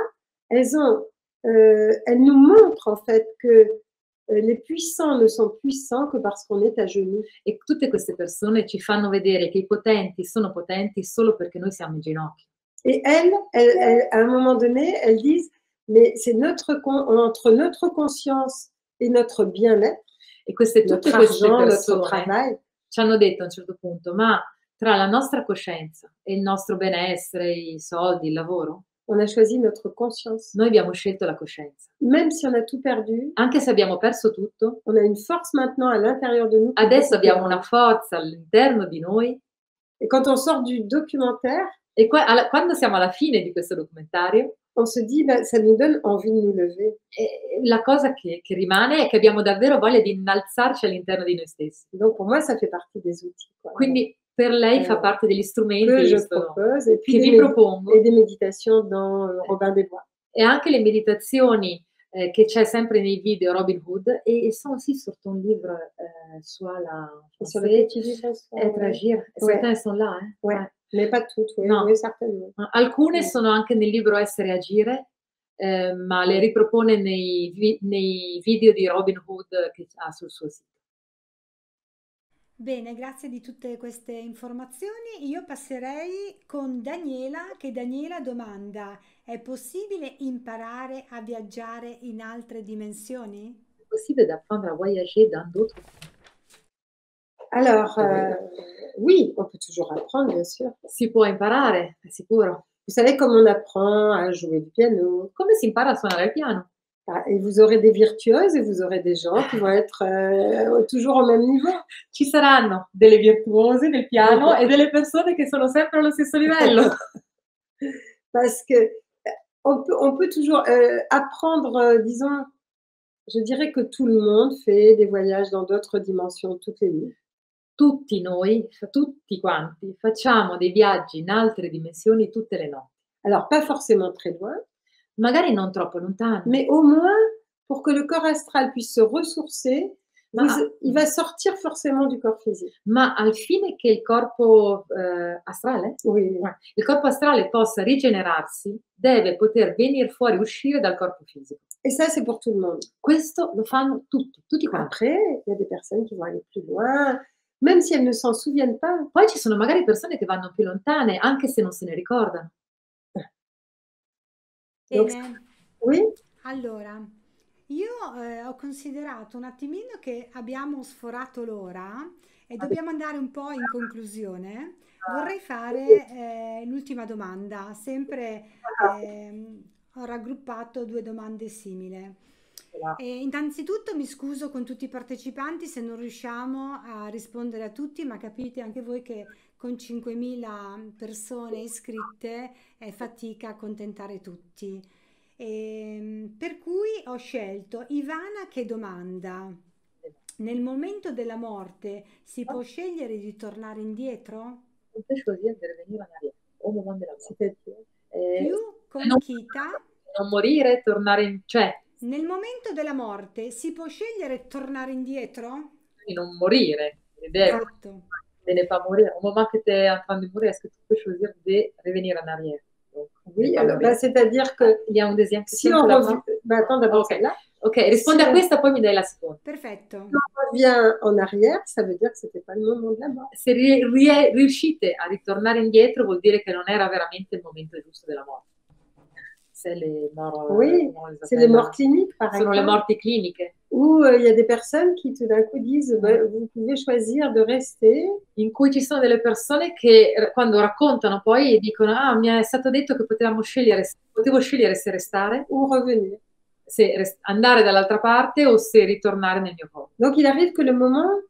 elles ont, euh, elles nous montrent en fait que euh, les puissants ne sont puissants que parce qu'on est à genoux. E tutte queste persone ci fanno vedere che i potenti sono potenti solo perché noi siamo in ginocchio. Et elles, elles- elles, à un moment donné, elles disent, mais c'est notre entre notre conscience et notre bien-être, E queste, tutte notre argent, notre travail, ci hanno detto a un certo punto, ma tra la nostra coscienza e il nostro benessere, i soldi, il lavoro, on a choisi notre conscience. noi abbiamo scelto la coscienza. Même si on a tout perdu, Anche se abbiamo perso tutto, on a une force maintenant à l'intérieur de nous. adesso abbiamo una forza all'interno di noi Et quand on sort du documentaire, e qua- alla- quando siamo alla fine di questo documentario, on se dit, ben, ça nous donne envie de nous lever. eh, la cosa che, che rimane è che abbiamo davvero voglia di innalzarci all'interno di noi stessi. Donc pour moi, ça fait partie des outils. quoi. Quindi per lei Eh, fa parte degli que strumenti questo- propose, et puis che vi médi- propongo et des méditations dans euh, Robin des Bois. e anche le meditazioni eh, che c'è sempre nei video Robin Hood et ils sont aussi sur ton livre euh, soit la Et français ouais. agir Ouais. certains sont là hein. Ouais. Ouais. mais pas toutes, oui, No. oui, certainement. alcune Mm. sono anche nel libro Essere e agire eh, ma le ripropone nei, nei video di Robin Hood che ha sul suo sito Bene, grazie di tutte queste informazioni. Io passerei con Daniela, che Daniela domanda, è possibile imparare a viaggiare in altre dimensioni? è possibile d'apprendre à voyager dans d'autres Alors, euh, oui, on peut toujours apprendre, bien sûr. si può imparare è sicuro Vous savez comme on apprend à jouer du piano. come si impara a suonare il piano Et vous aurez des virtuoses et vous aurez des gens qui vont être euh, toujours au même niveau. ci saranno delle virtuose del piano e delle persone che sono sempre allo stesso livello. *laughs* Parce que euh, on peut, on peut toujours euh, apprendre, euh, disons, je dirais que tout le monde fait des voyages dans d'autres dimensions toutes les nuits. Tutti noi, tutti quanti, facciamo dei viaggi in altre dimensioni tutte le notti. Alors, pas forcément très loin, Magari non troppo lontani, mais au moins pour que le corps astral puisse se ressourcer, Ma, Vous- il va sortir forcément du corps physique. ma al fine che il corpo eh, astrale, Oui. il corpo astrale possa rigenerarsi, deve poter venire fuori, uscire dal corpo fisico. Et ça, c'est pour tout le monde. Questo lo fanno tutti, tutti quanti. Après, il y a des personnes qui vont aller plus loin, même si elles ne s'en souviennent pas. Poi ci sono magari persone che vanno più lontane, anche se non se ne ricordano. Bene. Oui, Allora, io eh, ho considerato un attimino che abbiamo sforato l'ora e dobbiamo andare un po' in conclusione. Vorrei fare eh, l'ultima domanda, sempre ehm, ho raggruppato due domande simili. E innanzitutto mi scuso con tutti i partecipanti se non riusciamo a rispondere a tutti, ma capite anche voi che con 5.000 persone iscritte è fatica accontentare tutti. Ehm, per cui ho scelto Ivana che domanda: nel momento della morte si può scegliere di tornare indietro? Eh, Più non, con Kita, non morire, tornare in... cioè, nel momento della morte si può scegliere di tornare indietro? di non morire. L'idée Esatto. De ne pas mourir. Au moment que tu es en train de mourir, est-ce que tu peux choisir de revenir en arrière? Donc, oui. mourir. bah, C'est-à-dire que Il y a un deuxième si question on la revient, bah, attends d'abord Ok. celle-là. Ok, rispondi Si a on- questa, poi mi dai la seconda. Perfetto. revient en arrière, ça veut dire que c'était pas le moment de la mort. Se ri- rie- riuscite a ritornare indietro, vuol dire che non era veramente il momento giusto della morte. Se le mort, Oui, comment on les C'est les morts cliniques, par exemple, morti cliniche, où euh, il y a des personnes qui tout d'un coup disent bah, vous pouvez choisir de rester. In cui ci sono delle persone che quando raccontano poi dicono: Ah, mi è stato detto che potevamo scegliere, potevo scegliere se restare, ou revenir. Se res- andare dall'altra parte o se ritornare nel mio corpo. Donc il arrive que le moment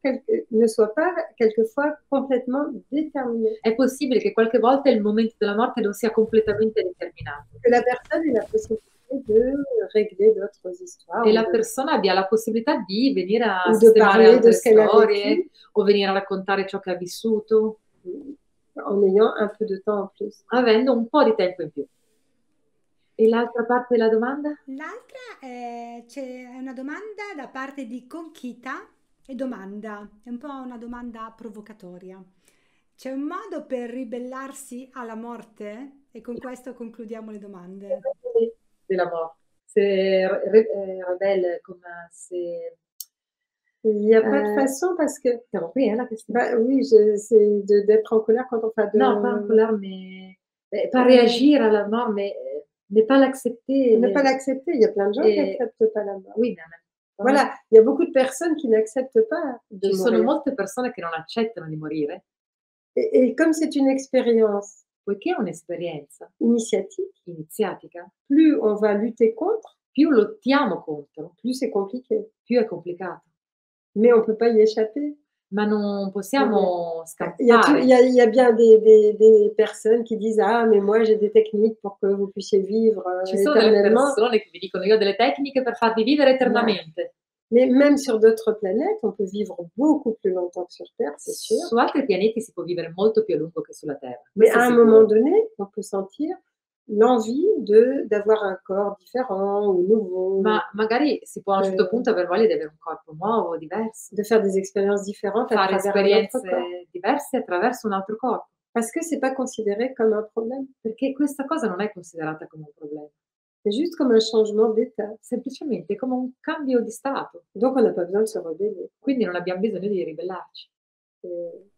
ne soit pas quelquefois complètement déterminé, È possibile che qualche volta il momento della morte non sia completamente determinato que la personne ait la possibilité de régler d'autres histoires. e la de- persona abbia la possibilità di venire a sistemare altre storie o venire a raccontare ciò che ha vissuto, en ayant un peu de temps en plus. avendo un po' di tempo in più. E l'altra parte della domanda? L'altra è, c'è è una domanda da parte di Conchita e domanda, è un po' una domanda provocatoria. C'è un modo per ribellarsi alla morte? E con questo concludiamo le domande. Della morte. Se re- eh, rebelle come se... Il n'y a pas de façon parce que, T'as compris hein, la question? bah oui, je- c'est de- d'être en colère quand on fait de... Non, pas en colère, mais eh, pas réagir à la mort, mais eh, ne pas l'accepter. Ne pas l'accepter. Il y a plein de gens qui n'acceptent pas la mort. Oui, mais Voilà, il y a beaucoup de personnes qui n'acceptent pas de Ci sono molte persone che non accettano di morire, Et, et comme c'est une expérience poiché è un'esperienza initiatique, iniziatica, plus on va lutter contre, più lottiamo contro, plus c'est compliqué. più è complicato. Mais on ne peut pas y échapper. Ma non possiamo Il y a, tout- scappare. il y a- il y a bien des, des- des personnes qui disent Ah, mais moi j'ai des techniques pour que vous puissiez vivre euh, Ci sono delle persone che vi dicono io ho delle tecniche per farvi vivere eternamente. Mais même sur d'autres planètes, on peut vivre beaucoup plus longtemps que sur Terre, c'est sûr. Su altri pianeti si può vivere molto più a lungo che sulla Terra. Mais à un moment donné, on peut sentir l'envie de d'avoir un corps différent ou nouveau, Ma magari si può a un certo Eh. punto aver voglia di avere un corpo nuovo, diverso, de faire des expériences différentes à fare travers un autre esperienze corps. diverse attraverso un altro corpo, Parce que c'est pas considéré comme un problème, perché questa cosa non è considerata come un problema, c'est juste comme un changement d'état. semplicemente come un cambio di stato. Donc on n'a pas besoin de se rebeller. Quindi non abbiamo bisogno di ribellarci. Et-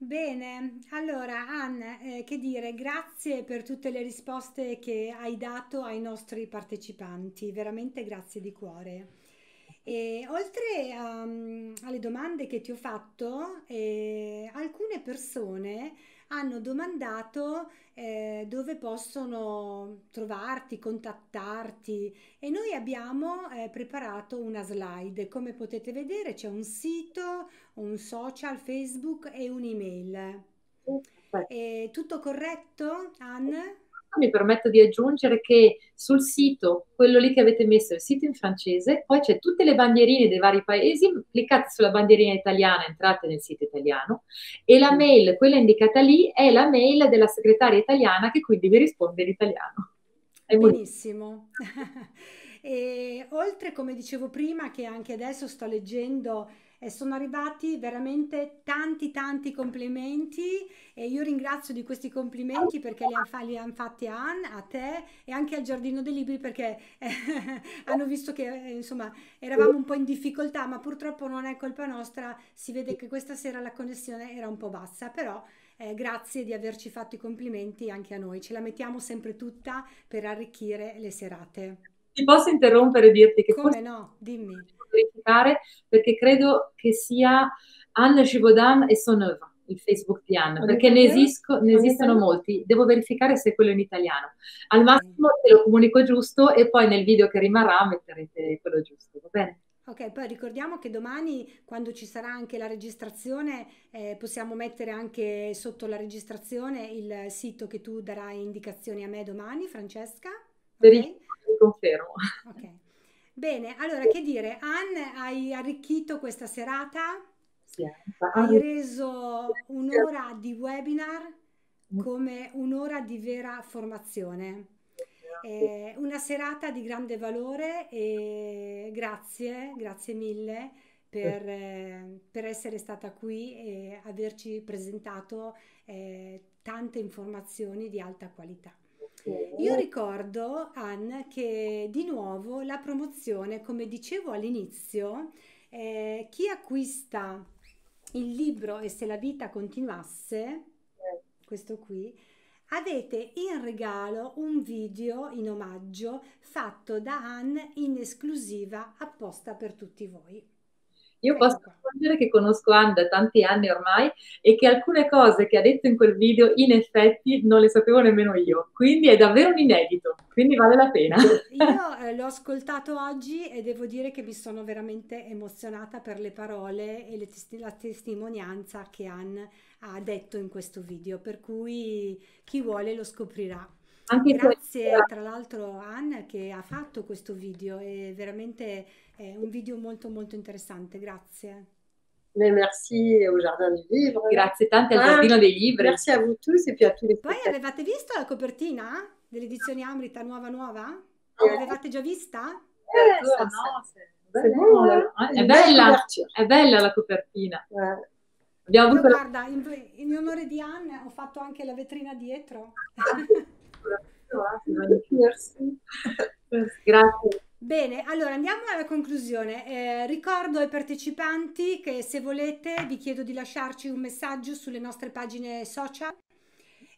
Bene, allora Anne, eh, che dire, grazie per tutte le risposte che hai dato ai nostri partecipanti, veramente grazie di cuore. E oltre um, alle domande che ti ho fatto, eh, alcune persone hanno domandato eh, dove possono trovarti, contattarti e noi abbiamo eh, preparato una slide. Come potete vedere c'è un sito, un social, Facebook e un'email. È tutto corretto, Anne? Mi permetto di aggiungere che sul sito, quello lì che avete messo, il sito in francese, poi c'è tutte le bandierine dei vari paesi, cliccate sulla bandierina italiana, entrate nel sito italiano e la mail, quella indicata lì, è la mail della segretaria italiana che quindi vi risponde in italiano. È. Benissimo. *laughs* E oltre, come dicevo prima, che anche adesso sto leggendo e sono arrivati veramente tanti tanti complimenti e io ringrazio di questi complimenti perché li hanno han fatti a Anne, a te e anche al Giardino dei Libri perché eh, *laughs* hanno visto che eh, insomma eravamo un po' in difficoltà ma purtroppo non è colpa nostra, si vede che questa sera la connessione era un po' bassa però eh, grazie di averci fatto i complimenti anche a noi, ce la mettiamo sempre tutta per arricchire le serate. Ti posso interrompere e dirti che come no, dimmi verificare perché credo che sia Anne Givaudan e Sonova il Facebook di Anne, perché ne, esisco, ne esistono molti, devo verificare se è quello in italiano. Al massimo te lo comunico giusto e poi nel video che rimarrà metterete quello giusto, va bene? Ok, poi ricordiamo che domani, quando ci sarà anche la registrazione, eh, possiamo mettere anche sotto la registrazione il sito che tu darai indicazioni a me domani, Francesca. Okay? Confermo. Ok. Bene, allora che dire, Anne, hai arricchito questa serata? Sì, hai reso un'ora di webinar come un'ora di vera formazione. È una serata di grande valore e grazie, grazie mille per, eh, per essere stata qui e averci presentato eh, tante informazioni di alta qualità. Io ricordo, Anne, che di nuovo la promozione, come dicevo all'inizio, eh, chi acquista il libro E se la vita continuasse, questo qui, avete in regalo un video in omaggio fatto da Anne in esclusiva apposta per tutti voi. Io posso aggiungere che conosco Anne da tanti anni ormai e che alcune cose che ha detto in quel video in effetti non le sapevo nemmeno io, quindi è davvero un inedito, quindi vale la pena. Io *laughs* eh, l'ho ascoltato oggi e devo dire che mi sono veramente emozionata per le parole e tes- la testimonianza che Anne ha detto in questo video, per cui chi vuole lo scoprirà. Anche Grazie se... tra l'altro Anne che ha fatto questo video, è veramente è un video molto molto interessante, grazie. Mais merci au Jardin du Livre. Grazie tante al ah, Giardino dei Libri. Merci a vous tous e puis a les Poi avevate visto la copertina dell'edizione Amrita nuova nuova? Eh. L'avevate già vista? Eh, no, no, è, bella, è, bella, è bella la copertina. Eh. Abbiamo avuto Io, la... guarda, in, in, onore di Anne ho fatto anche la vetrina dietro. Grazie. Bene, allora andiamo alla conclusione. Eh, ricordo ai partecipanti che se volete vi chiedo di lasciarci un messaggio sulle nostre pagine social,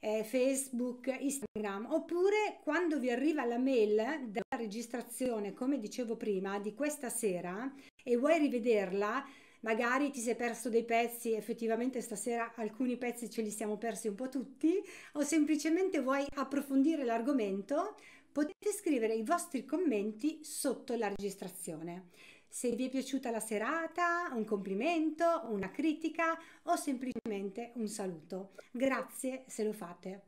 eh, Facebook, Instagram, oppure quando vi arriva la mail della registrazione, come dicevo prima, di questa sera e vuoi rivederla, magari ti sei perso dei pezzi, effettivamente stasera alcuni pezzi ce li siamo persi un po' tutti, o semplicemente vuoi approfondire l'argomento, potete scrivere i vostri commenti sotto la registrazione. Se vi è piaciuta la serata, un complimento, una critica o semplicemente un saluto. Grazie se lo fate.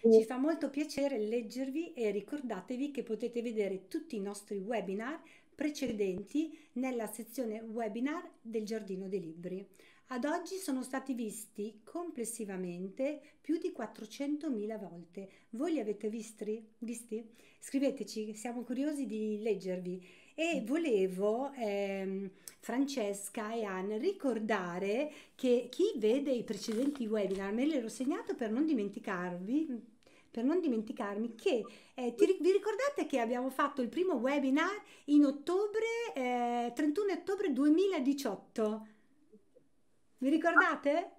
Ci fa molto piacere leggervi e ricordatevi che potete vedere tutti i nostri webinar precedenti nella sezione webinar del Giardino dei Libri. Ad oggi sono stati visti complessivamente più di 400.000 volte. Voi li avete visti? visti? Scriveteci, siamo curiosi di leggervi. E volevo, ehm, Francesca e Anne, ricordare che chi vede i precedenti webinar, me l'ero segnato per non dimenticarvi, per non dimenticarmi che eh, ti, vi ricordate che abbiamo fatto il primo webinar in ottobre, eh, 31 ottobre 2018? Vi ricordate?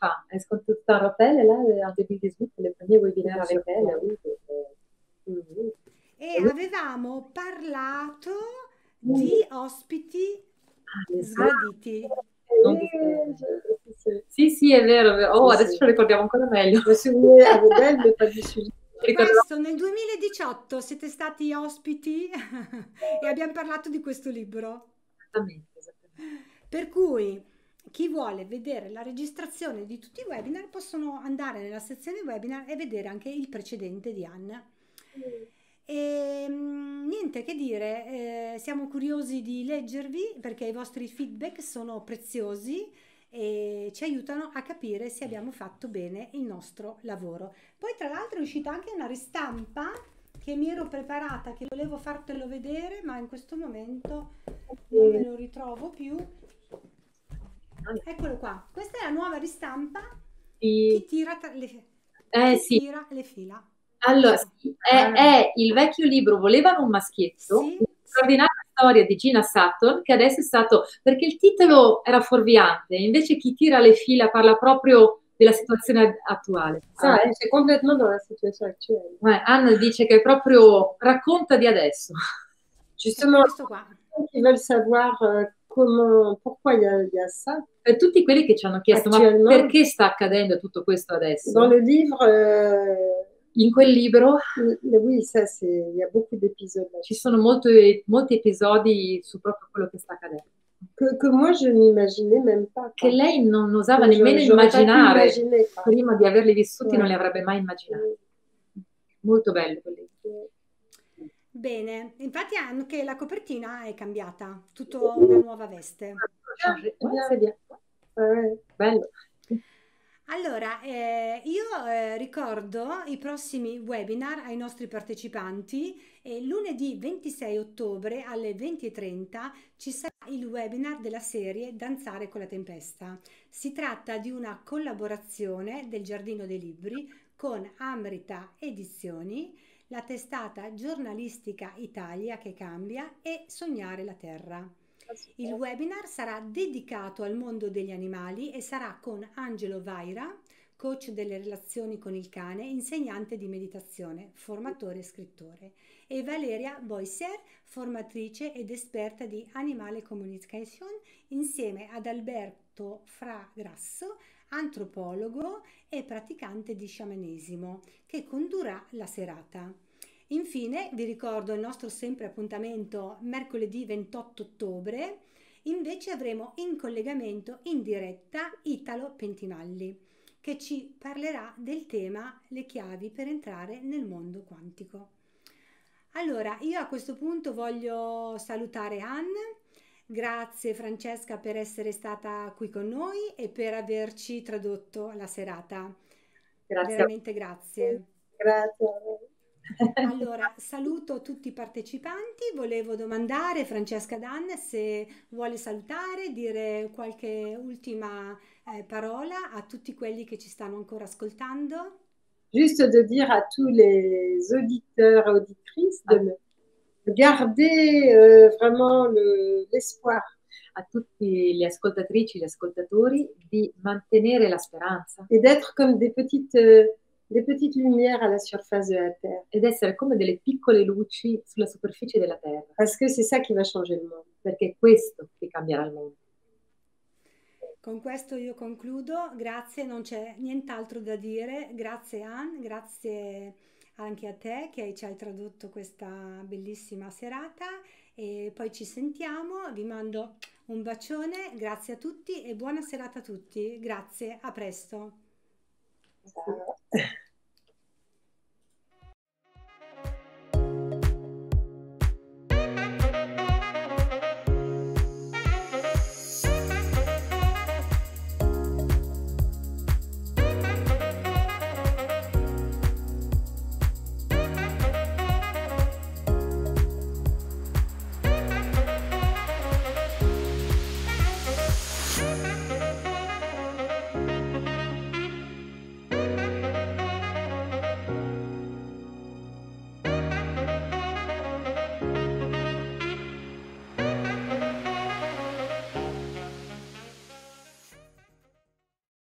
Ah, est-ce qu'on peut faire rappel là, en 2018, le premier webinaire avec elle? Oui. Mm-hmm. E mm. avevamo parlato mm. di ospiti ah, sgraditi. Sì, sì, è vero. È. Oh, sì, adesso sì. ce lo ricordiamo ancora meglio. *laughs* Questo nel 2018 siete stati ospiti *laughs* e abbiamo parlato di questo libro. Esattamente, esattamente. Per cui chi vuole vedere la registrazione di tutti i webinar possono andare nella sezione webinar e vedere anche il precedente di Anna. Mm. E mm, niente che dire, eh, siamo curiosi di leggervi perché i vostri feedback sono preziosi e ci aiutano a capire se abbiamo fatto bene il nostro lavoro. Poi tra l'altro è uscita anche una ristampa che mi ero preparata, che volevo fartelo vedere, ma in questo momento non me lo ritrovo più. Eccolo qua, questa è la nuova ristampa Sì. chi tira tra le, Eh sì, tira le fila. allora sì, è, è il vecchio libro Volevano un maschietto, Sì, straordinaria storia di Gina Sutton, che adesso è stato, perché il titolo era fuorviante, invece chi tira le fila parla proprio della situazione attuale. C'est complètement dans la situation actuelle. Eh, Anna dice che proprio racconta di adesso. Justement, questo qua. qui veulent savoir comment, pourquoi il y a, il y a ça. Per tutti quelli che ci hanno chiesto, ma perché sta accadendo tutto questo adesso? Dans le livre, euh, In quel libro oui, ça, il y a beaucoup d'épisodes là ci sono molti, molti episodi su proprio quello che sta accadendo, que, que moi je n'imaginais même pas. che lei non osava Que nemmeno immaginare, prima di averli vissuti Ouais. non li avrebbe mai immaginati. Molto bello quel libro. Bene, infatti anche la copertina è cambiata, tutto una nuova veste. Bello. Allora, eh, io eh, ricordo i prossimi webinar ai nostri partecipanti e lunedì 26 ottobre alle 20.30 ci sarà il webinar della serie Danzare con la tempesta. Si tratta di una collaborazione del Giardino dei Libri con Amrita Edizioni, la testata giornalistica Italia che cambia e Sognare la Terra. Il webinar sarà dedicato al mondo degli animali e sarà con Angelo Vaira, coach delle relazioni con il cane, insegnante di meditazione, formatore e scrittore, e Valeria Boiser, formatrice ed esperta di Animale Communication, insieme ad Alberto Fragrasso, antropologo e praticante di sciamanesimo, che condurrà la serata. Infine vi ricordo il nostro sempre appuntamento mercoledì 28 ottobre, invece avremo in collegamento in diretta Italo Pentimalli che ci parlerà del tema le chiavi per entrare nel mondo quantico. Allora, io a questo punto voglio salutare Anne, grazie Francesca per essere stata qui con noi e per averci tradotto la serata. Grazie. Veramente grazie. Grazie. Allora, saluto tutti i partecipanti. Volevo domandare Francesca Dan se vuole salutare, dire qualche ultima eh, parola a tutti quelli che ci stanno ancora ascoltando. Juste de dire à tous les auditeurs auditrices de me- garder euh, vraiment le- l'espoir. A tutti le ascoltatrici, gli ascoltatori di mantenere la speranza et d'être comme des petites, euh, des petites lumières à la surface de la Terre. ed essere come delle piccole luci sulla superficie della Terra, que c'est ça qui va changer le monde. perché è questo che cambierà il mondo. Con questo io concludo. Grazie, non c'è nient'altro da dire. Grazie Anne, grazie anche a te che ci hai tradotto questa bellissima serata e poi ci sentiamo. Vi mando un bacione, grazie a tutti e buona serata a tutti. Grazie, a presto. Ça-